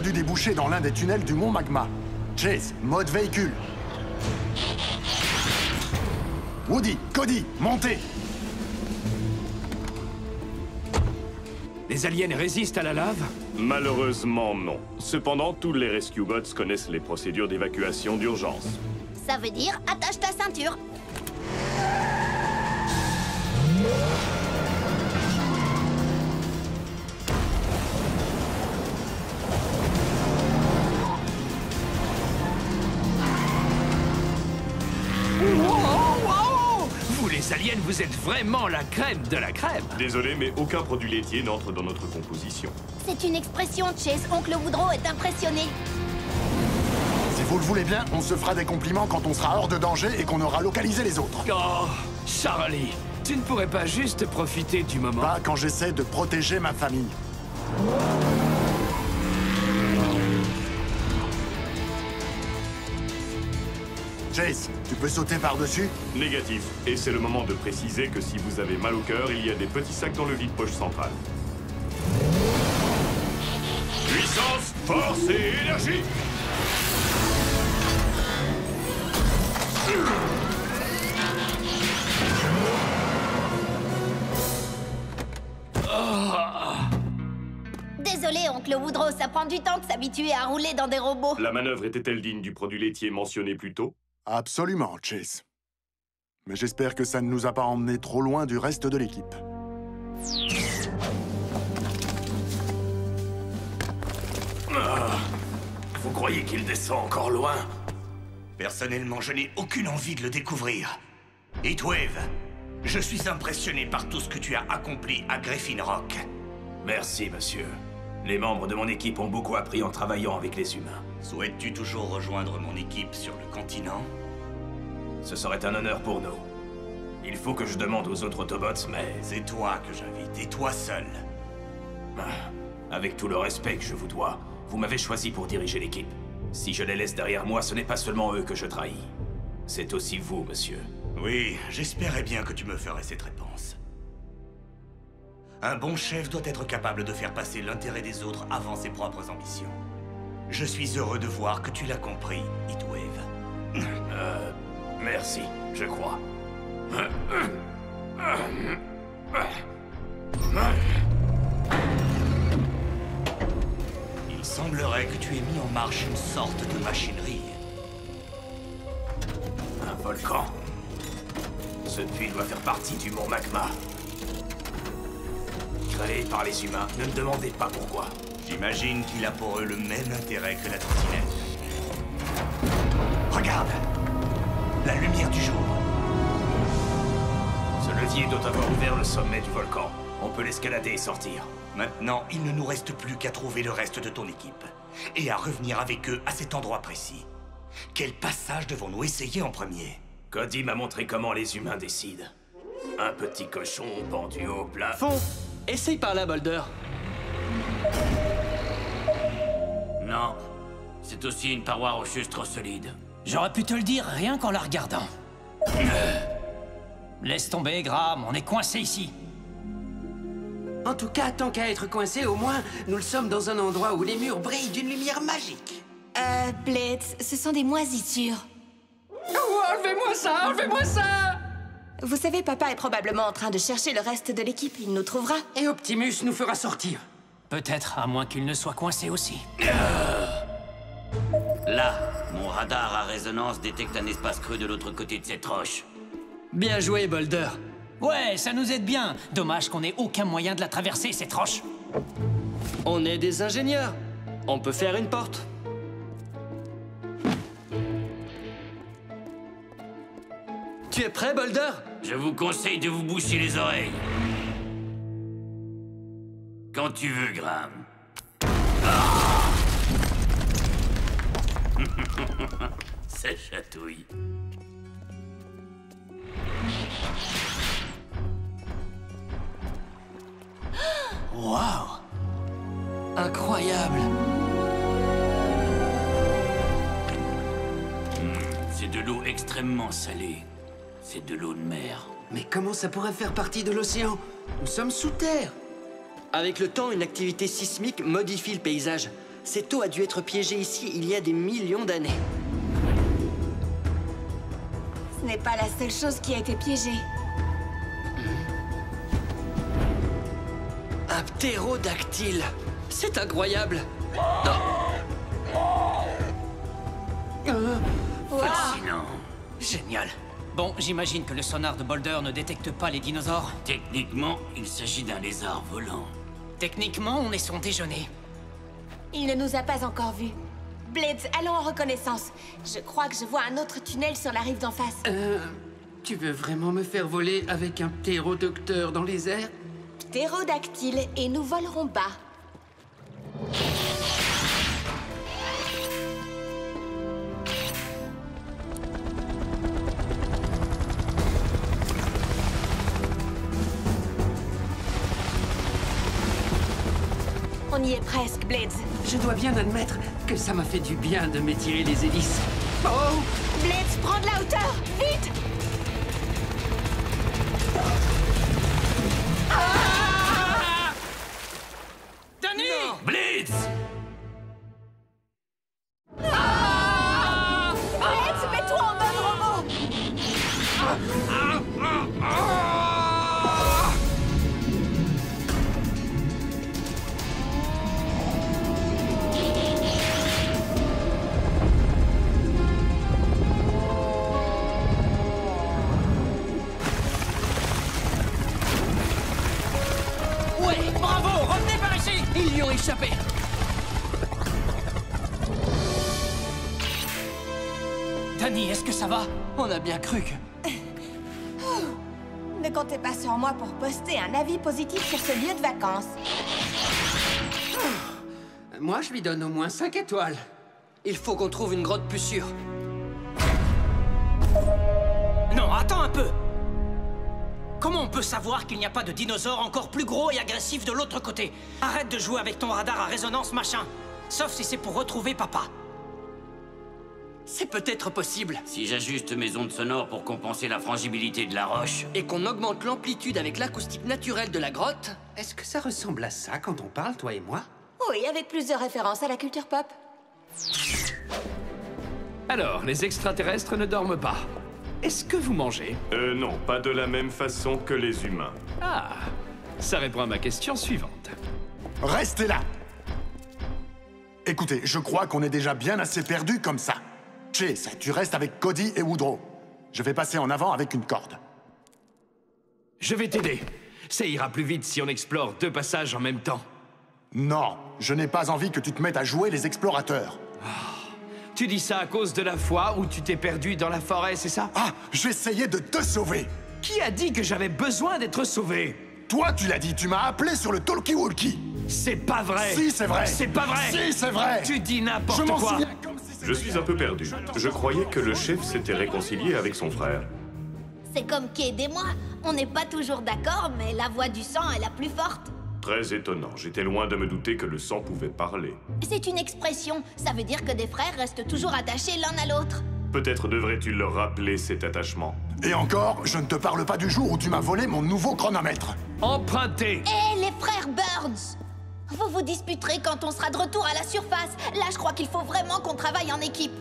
a dû déboucher dans l'un des tunnels du mont Magma. Chase, mode véhicule. Woody, Cody, montez Les aliens résistent à la lave? Malheureusement, non. Cependant, tous les Rescue Bots connaissent les procédures d'évacuation d'urgence. Ça veut dire attache ta ceinture. Vous êtes vraiment la crème de la crème Désolé, mais aucun produit laitier n'entre dans notre composition. C'est une expression, Chase. Oncle Woodrow est impressionné. Si vous le voulez bien, on se fera des compliments quand on sera hors de danger et qu'on aura localisé les autres. Oh, Charlie, tu ne pourrais pas juste profiter du moment? Pas quand j'essaie de protéger ma famille. Chase, tu peux sauter par-dessus Négatif. Et c'est le moment de préciser que si vous avez mal au cœur, il y a des petits sacs dans le vide-poche central. Puissance, force et énergie Désolé, oncle Woodrow, ça prend du temps de s'habituer à rouler dans des robots. La manœuvre était-elle digne du produit laitier mentionné plus tôt? Absolument, Chase. Mais j'espère que ça ne nous a pas emmenés trop loin du reste de l'équipe. Ah, vous croyez qu'il descend encore loin? Personnellement, je n'ai aucune envie de le découvrir. Heatwave, je suis impressionné par tout ce que tu as accompli à Griffin Rock. Merci, monsieur. Les membres de mon équipe ont beaucoup appris en travaillant avec les humains. Souhaites-tu toujours rejoindre mon équipe sur le continent? Ce serait un honneur pour nous. Il faut que je demande aux autres Autobots, mais... C'est toi que j'invite, et toi seul. Ah, Avec tout le respect que je vous dois, vous m'avez choisi pour diriger l'équipe. Si je les laisse derrière moi, ce n'est pas seulement eux que je trahis. C'est aussi vous, monsieur. Oui, j'espérais bien que tu me ferais cette réponse. Un bon chef doit être capable de faire passer l'intérêt des autres avant ses propres ambitions. Je suis heureux de voir que tu l'as compris, Heatwave. Euh... Merci, je crois. Il semblerait que tu aies mis en marche une sorte de machinerie. Un volcan Ce puits doit faire partie du mont Magma. Créé par les humains, ne me demandez pas pourquoi. J'imagine qu'il a pour eux le même intérêt que la trottinette. Regarde La lumière du jour Ce levier doit avoir ouvert le sommet du volcan. On peut l'escalader et sortir. Maintenant, il ne nous reste plus qu'à trouver le reste de ton équipe. Et à revenir avec eux à cet endroit précis. Quel passage devons-nous essayer en premier? Cody m'a montré comment les humains décident. Un petit cochon pendu au plafond. Fond Essaye par là, Boulder. Non. C'est aussi une paroi rocheuse trop solide. J'aurais pu te le dire rien qu'en la regardant. Laisse tomber, Graham, on est coincé ici. En tout cas, tant qu'à être coincé, au moins, nous le sommes dans un endroit où les murs brillent d'une lumière magique. Euh, Blitz, ce sont des moisissures. Oh, enlevez-moi ça, enlevez-moi ça Vous savez, papa est probablement en train de chercher le reste de l'équipe. Il nous trouvera. Et Optimus nous fera sortir. Peut-être, à moins qu'il ne soit coincé aussi. Là, mon radar à résonance détecte un espace creux de l'autre côté de cette roche. Bien joué, Boulder. Ouais, ça nous aide bien. Dommage qu'on ait aucun moyen de la traverser, cette roche. On est des ingénieurs. On peut faire une porte. Tu es prêt, Boulder? Je vous conseille de vous boucher les oreilles. Quand tu veux, Graham. Ah Ça chatouille. Waouh Incroyable Hmm, C'est de l'eau extrêmement salée. C'est de l'eau de mer. Mais comment ça pourrait faire partie de l'océan? Nous sommes sous terre. Avec le temps, une activité sismique modifie le paysage. Cette eau a dû être piégée ici il y a des millions d'années. Ce n'est pas la seule chose qui a été piégée. Un ptérodactyle C'est incroyable Fascinant. Génial. Bon, j'imagine que le sonar de Boulder ne détecte pas les dinosaures. Techniquement, il s'agit d'un lézard volant. Techniquement, on est son déjeuner. Il ne nous a pas encore vus. Blades, allons en reconnaissance. Je crois que je vois un autre tunnel sur la rive d'en face. Euh, tu veux vraiment me faire voler avec un ptérodocteur dans les airs? Ptérodactyle, et nous volerons bas. On y est presque, Blades. Je dois bien admettre que ça m'a fait du bien de m'étirer les hélices. Oh Blades, prends de la hauteur Vite Danny Blitz positif sur ce lieu de vacances. Moi, je lui donne au moins 5 étoiles. Il faut qu'on trouve une grotte plus sûre. Non, attends un peu Comment on peut savoir qu'il n'y a pas de dinosaure encore plus gros et agressif de l'autre côté? Arrête de jouer avec ton radar à résonance, machin Sauf si c'est pour retrouver papa. C'est peut-être possible. Si j'ajuste mes ondes sonores pour compenser la frangibilité de la roche, Et qu'on augmente l'amplitude avec l'acoustique naturelle de la grotte, Est-ce que ça ressemble à ça quand on parle, toi et moi? Oui, avec plusieurs références à la culture pop. Alors, les extraterrestres ne dorment pas. Est-ce que vous mangez? Euh, non, pas de la même façon que les humains. Ah, ça répond à ma question suivante. Restez là Écoutez, je crois qu'on est déjà bien assez perdu comme ça. Chase, tu restes avec Cody et Woodrow. Je vais passer en avant avec une corde. Je vais t'aider. Ça ira plus vite si on explore deux passages en même temps. Non, je n'ai pas envie que tu te mettes à jouer les explorateurs. Tu dis ça à cause de la fois où tu t'es perdu dans la forêt, c'est ça? Ah, j'essayais de te sauver Qui a dit que j'avais besoin d'être sauvé? Toi, tu l'as dit, tu m'as appelé sur le talkie-walkie C'est pas vrai Si, c'est vrai C'est pas vrai Si, c'est vrai Tu dis Je n'importe m'en quoi si c'était Je suis un peu perdu. Je croyais que le chef s'était réconcilié avec son frère. C'est comme Kate et moi. On n'est pas toujours d'accord, mais la voix du sang est la plus forte. Très étonnant. J'étais loin de me douter que le sang pouvait parler. C'est une expression. Ça veut dire que des frères restent toujours attachés l'un à l'autre. Peut-être devrais-tu leur rappeler cet attachement. Et encore, je ne te parle pas du jour où tu m'as volé mon nouveau chronomètre. Emprunté Hé, les frères Burns Vous vous disputerez quand on sera de retour à la surface. Là, je crois qu'il faut vraiment qu'on travaille en équipe.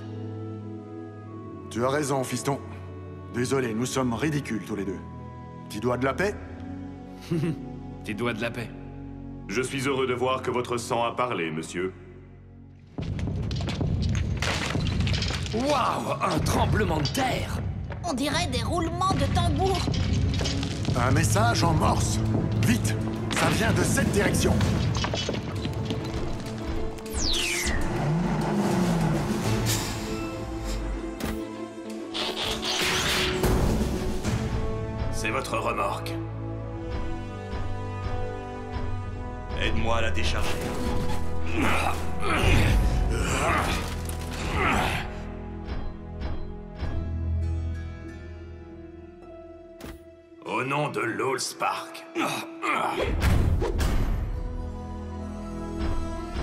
Tu as raison, fiston. Désolé, nous sommes ridicules tous les deux. Petit doigt de la paix Tes doigts de la paix. Je suis heureux de voir que votre sang a parlé, monsieur. Waouh Un tremblement de terre On dirait des roulements de tambour. Un message en morse. Vite Ça vient de cette direction. Remorque. Aide-moi à la décharger. Au nom de l'Allspark.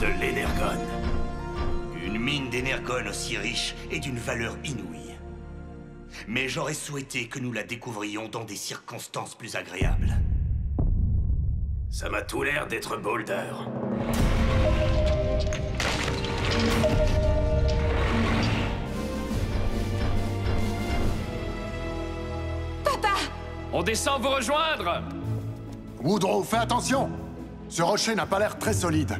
De l'énergone. Une mine d'énergone aussi riche est d'une valeur inouïe. Mais j'aurais souhaité que nous la découvrions dans des circonstances plus agréables. Ça m'a tout l'air d'être Boulder. Papa On descend vous rejoindre Woodrow, fais attention Ce rocher n'a pas l'air très solide.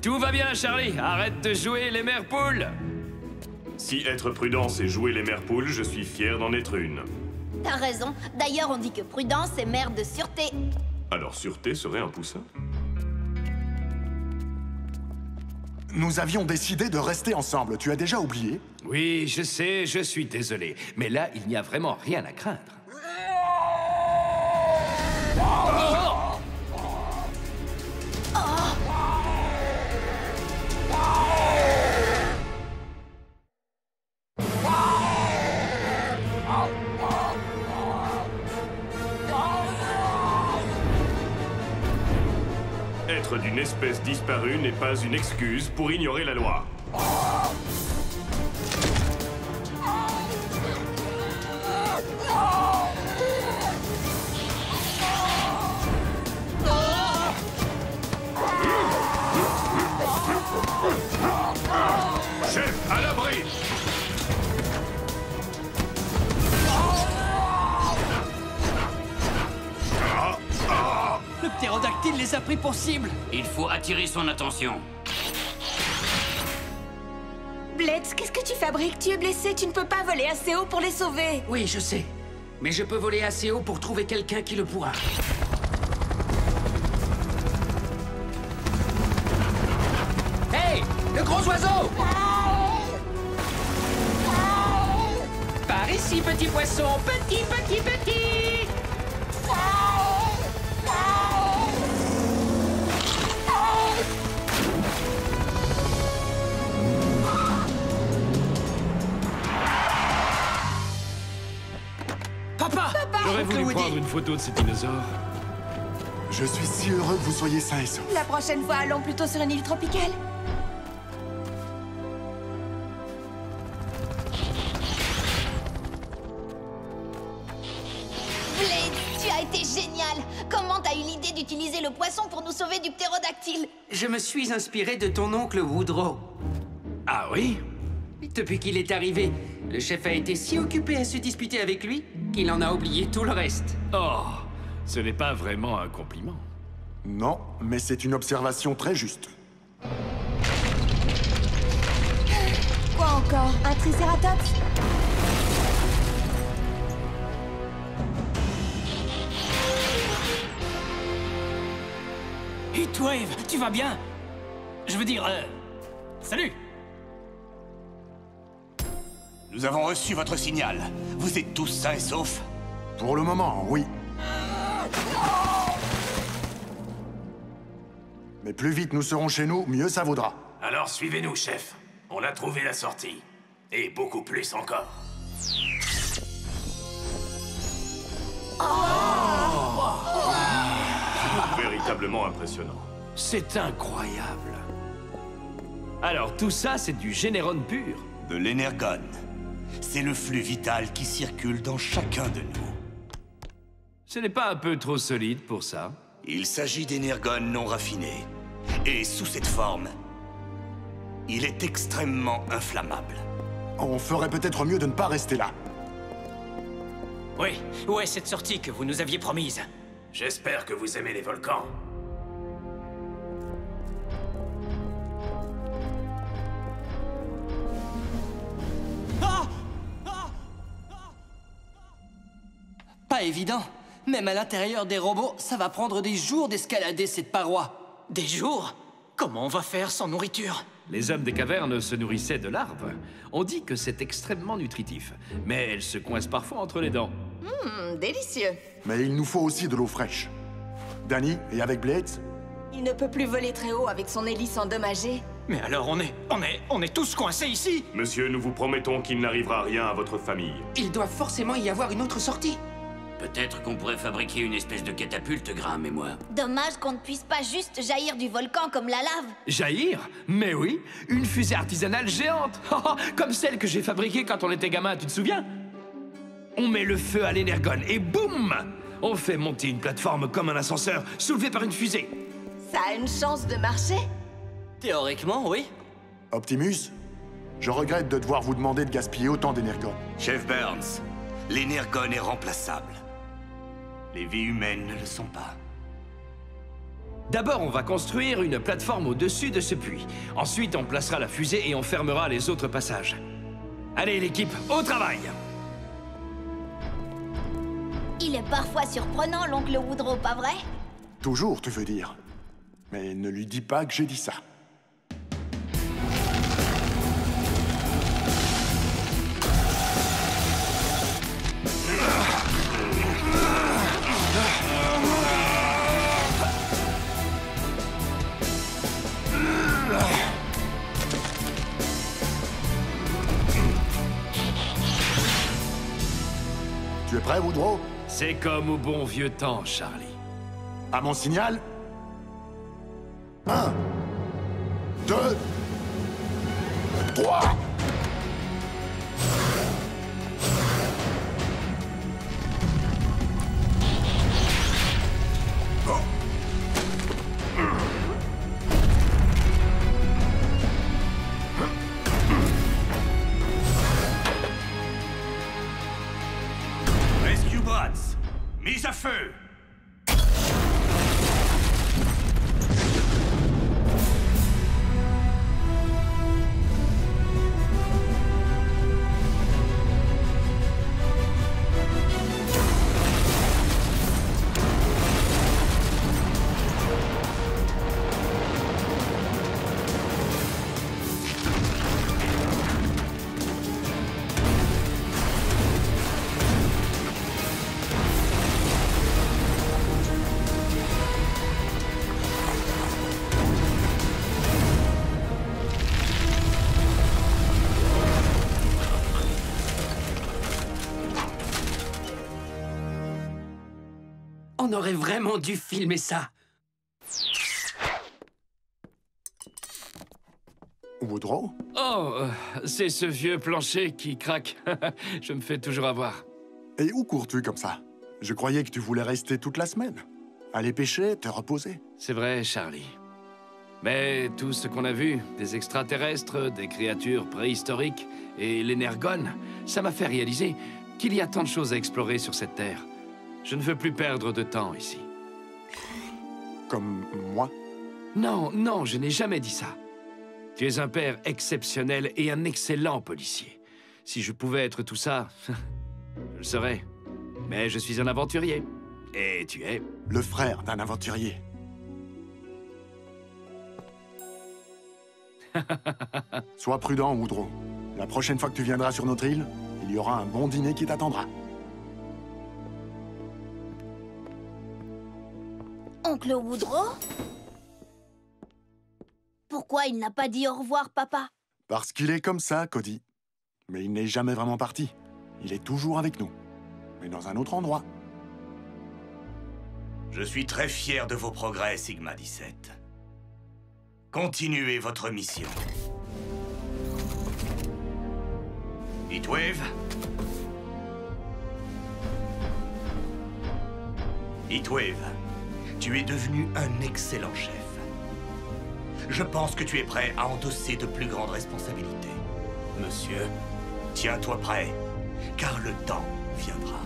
Tout va bien, Charlie. Arrête de jouer les mères poules. Si être prudent, c'est jouer les mères poules, je suis fier d'en être une. T'as raison. D'ailleurs, on dit que prudence est mère de sûreté. Alors sûreté serait un poussin? Nous avions décidé de rester ensemble, tu as déjà oublié? Oui, je sais, je suis désolé. Mais là, il n'y a vraiment rien à craindre. Disparue n'est pas une excuse pour ignorer la loi. Cible Il faut attirer son attention. Blitz, qu'est-ce que tu fabriques? Tu es blessé, tu ne peux pas voler assez haut pour les sauver. Oui, je sais. Mais je peux voler assez haut pour trouver quelqu'un qui le pourra. Je suis si heureux que vous soyez sains et saufs. La prochaine fois, allons plutôt sur une île tropicale. Blade, tu as été génial Comment t'as eu l'idée d'utiliser le poisson pour nous sauver du ptérodactyle? Je me suis inspiré de ton oncle Woodrow. Ah oui? Depuis qu'il est arrivé, le chef a été si occupé à se disputer avec lui qu'il en a oublié tout le reste. Oh, ce n'est pas vraiment un compliment. Non, mais c'est une observation très juste. Quoi encore? Un tricératops? Heatwave, tu vas bien? Je veux dire, euh, salut Nous avons reçu votre signal. Vous êtes tous sains et saufs? Pour le moment, oui. Mais plus vite nous serons chez nous, mieux ça vaudra. Alors suivez-nous, chef. On a trouvé la sortie. Et beaucoup plus encore. Véritablement impressionnant. C'est incroyable. Alors, tout ça, c'est du générone pur. De l'énergone. C'est le flux vital qui circule dans chacun de nous. Ce n'est pas un peu trop solide pour ça Il s'agit d'énergone non raffiné. Et sous cette forme, il est extrêmement inflammable. On ferait peut-être mieux de ne pas rester là. Oui, où est cette sortie que vous nous aviez promise? J'espère que vous aimez les volcans. Pas évident. Même à l'intérieur des robots, ça va prendre des jours d'escalader cette paroi. Des jours? Comment on va faire sans nourriture? Les hommes des cavernes se nourrissaient de larves. On dit que c'est extrêmement nutritif, mais elles se coincent parfois entre les dents. Hum, délicieux. Mais il nous faut aussi de l'eau fraîche. Danny, et avec Blades? Il ne peut plus voler très haut avec son hélice endommagée. Mais alors on est... on est... on est tous coincés ici? Monsieur, nous vous promettons qu'il n'arrivera rien à votre famille. Il doit forcément y avoir une autre sortie. Peut-être qu'on pourrait fabriquer une espèce de catapulte, Graham et moi. Dommage qu'on ne puisse pas juste jaillir du volcan comme la lave. Jaillir Mais oui, une fusée artisanale géante Comme celle que j'ai fabriquée quand on était gamin, tu te souviens? On met le feu à l'énergone et boum On fait monter une plateforme comme un ascenseur, soulevée par une fusée. Ça a une chance de marcher? Théoriquement, oui. Optimus Je regrette de devoir vous demander de gaspiller autant d'énergon. Chef Burns, l'énergone est remplaçable. Les vies humaines ne le sont pas. D'abord, on va construire une plateforme au-dessus de ce puits. Ensuite, on placera la fusée et on fermera les autres passages. Allez, l'équipe, au travail Il est parfois surprenant, l'oncle Woodrow, pas vrai? Toujours, tu veux dire. Mais ne lui dis pas que j'ai dit ça. Prêt, Woodrow? C'est comme au bon vieux temps, Charlie. À mon signal? Un, deux, trois. On aurait vraiment dû filmer ça. Woodrow Oh, euh, c'est ce vieux plancher qui craque. Je me fais toujours avoir. Et où cours-tu comme ça? Je croyais que tu voulais rester toute la semaine. Aller pêcher, te reposer. C'est vrai, Charlie. Mais tout ce qu'on a vu, des extraterrestres, des créatures préhistoriques et l'énergone, ça m'a fait réaliser qu'il y a tant de choses à explorer sur cette Terre. Je ne veux plus perdre de temps ici. Comme moi? Non, non, je n'ai jamais dit ça. Tu es un père exceptionnel et un excellent policier. Si je pouvais être tout ça, je le serais. Mais je suis un aventurier. Et tu es? Le frère d'un aventurier. Sois prudent, Woodrow. La prochaine fois que tu viendras sur notre île, il y aura un bon dîner qui t'attendra. Oncle Woodrow? Pourquoi il n'a pas dit au revoir, papa? Parce qu'il est comme ça, Cody. Mais il n'est jamais vraiment parti. Il est toujours avec nous. Mais dans un autre endroit. Je suis très fier de vos progrès, Sigma 17. Continuez votre mission. Heatwave Heatwave, tu es devenu un excellent chef. Je pense que tu es prêt à endosser de plus grandes responsabilités. Monsieur, tiens-toi prêt, car le temps viendra.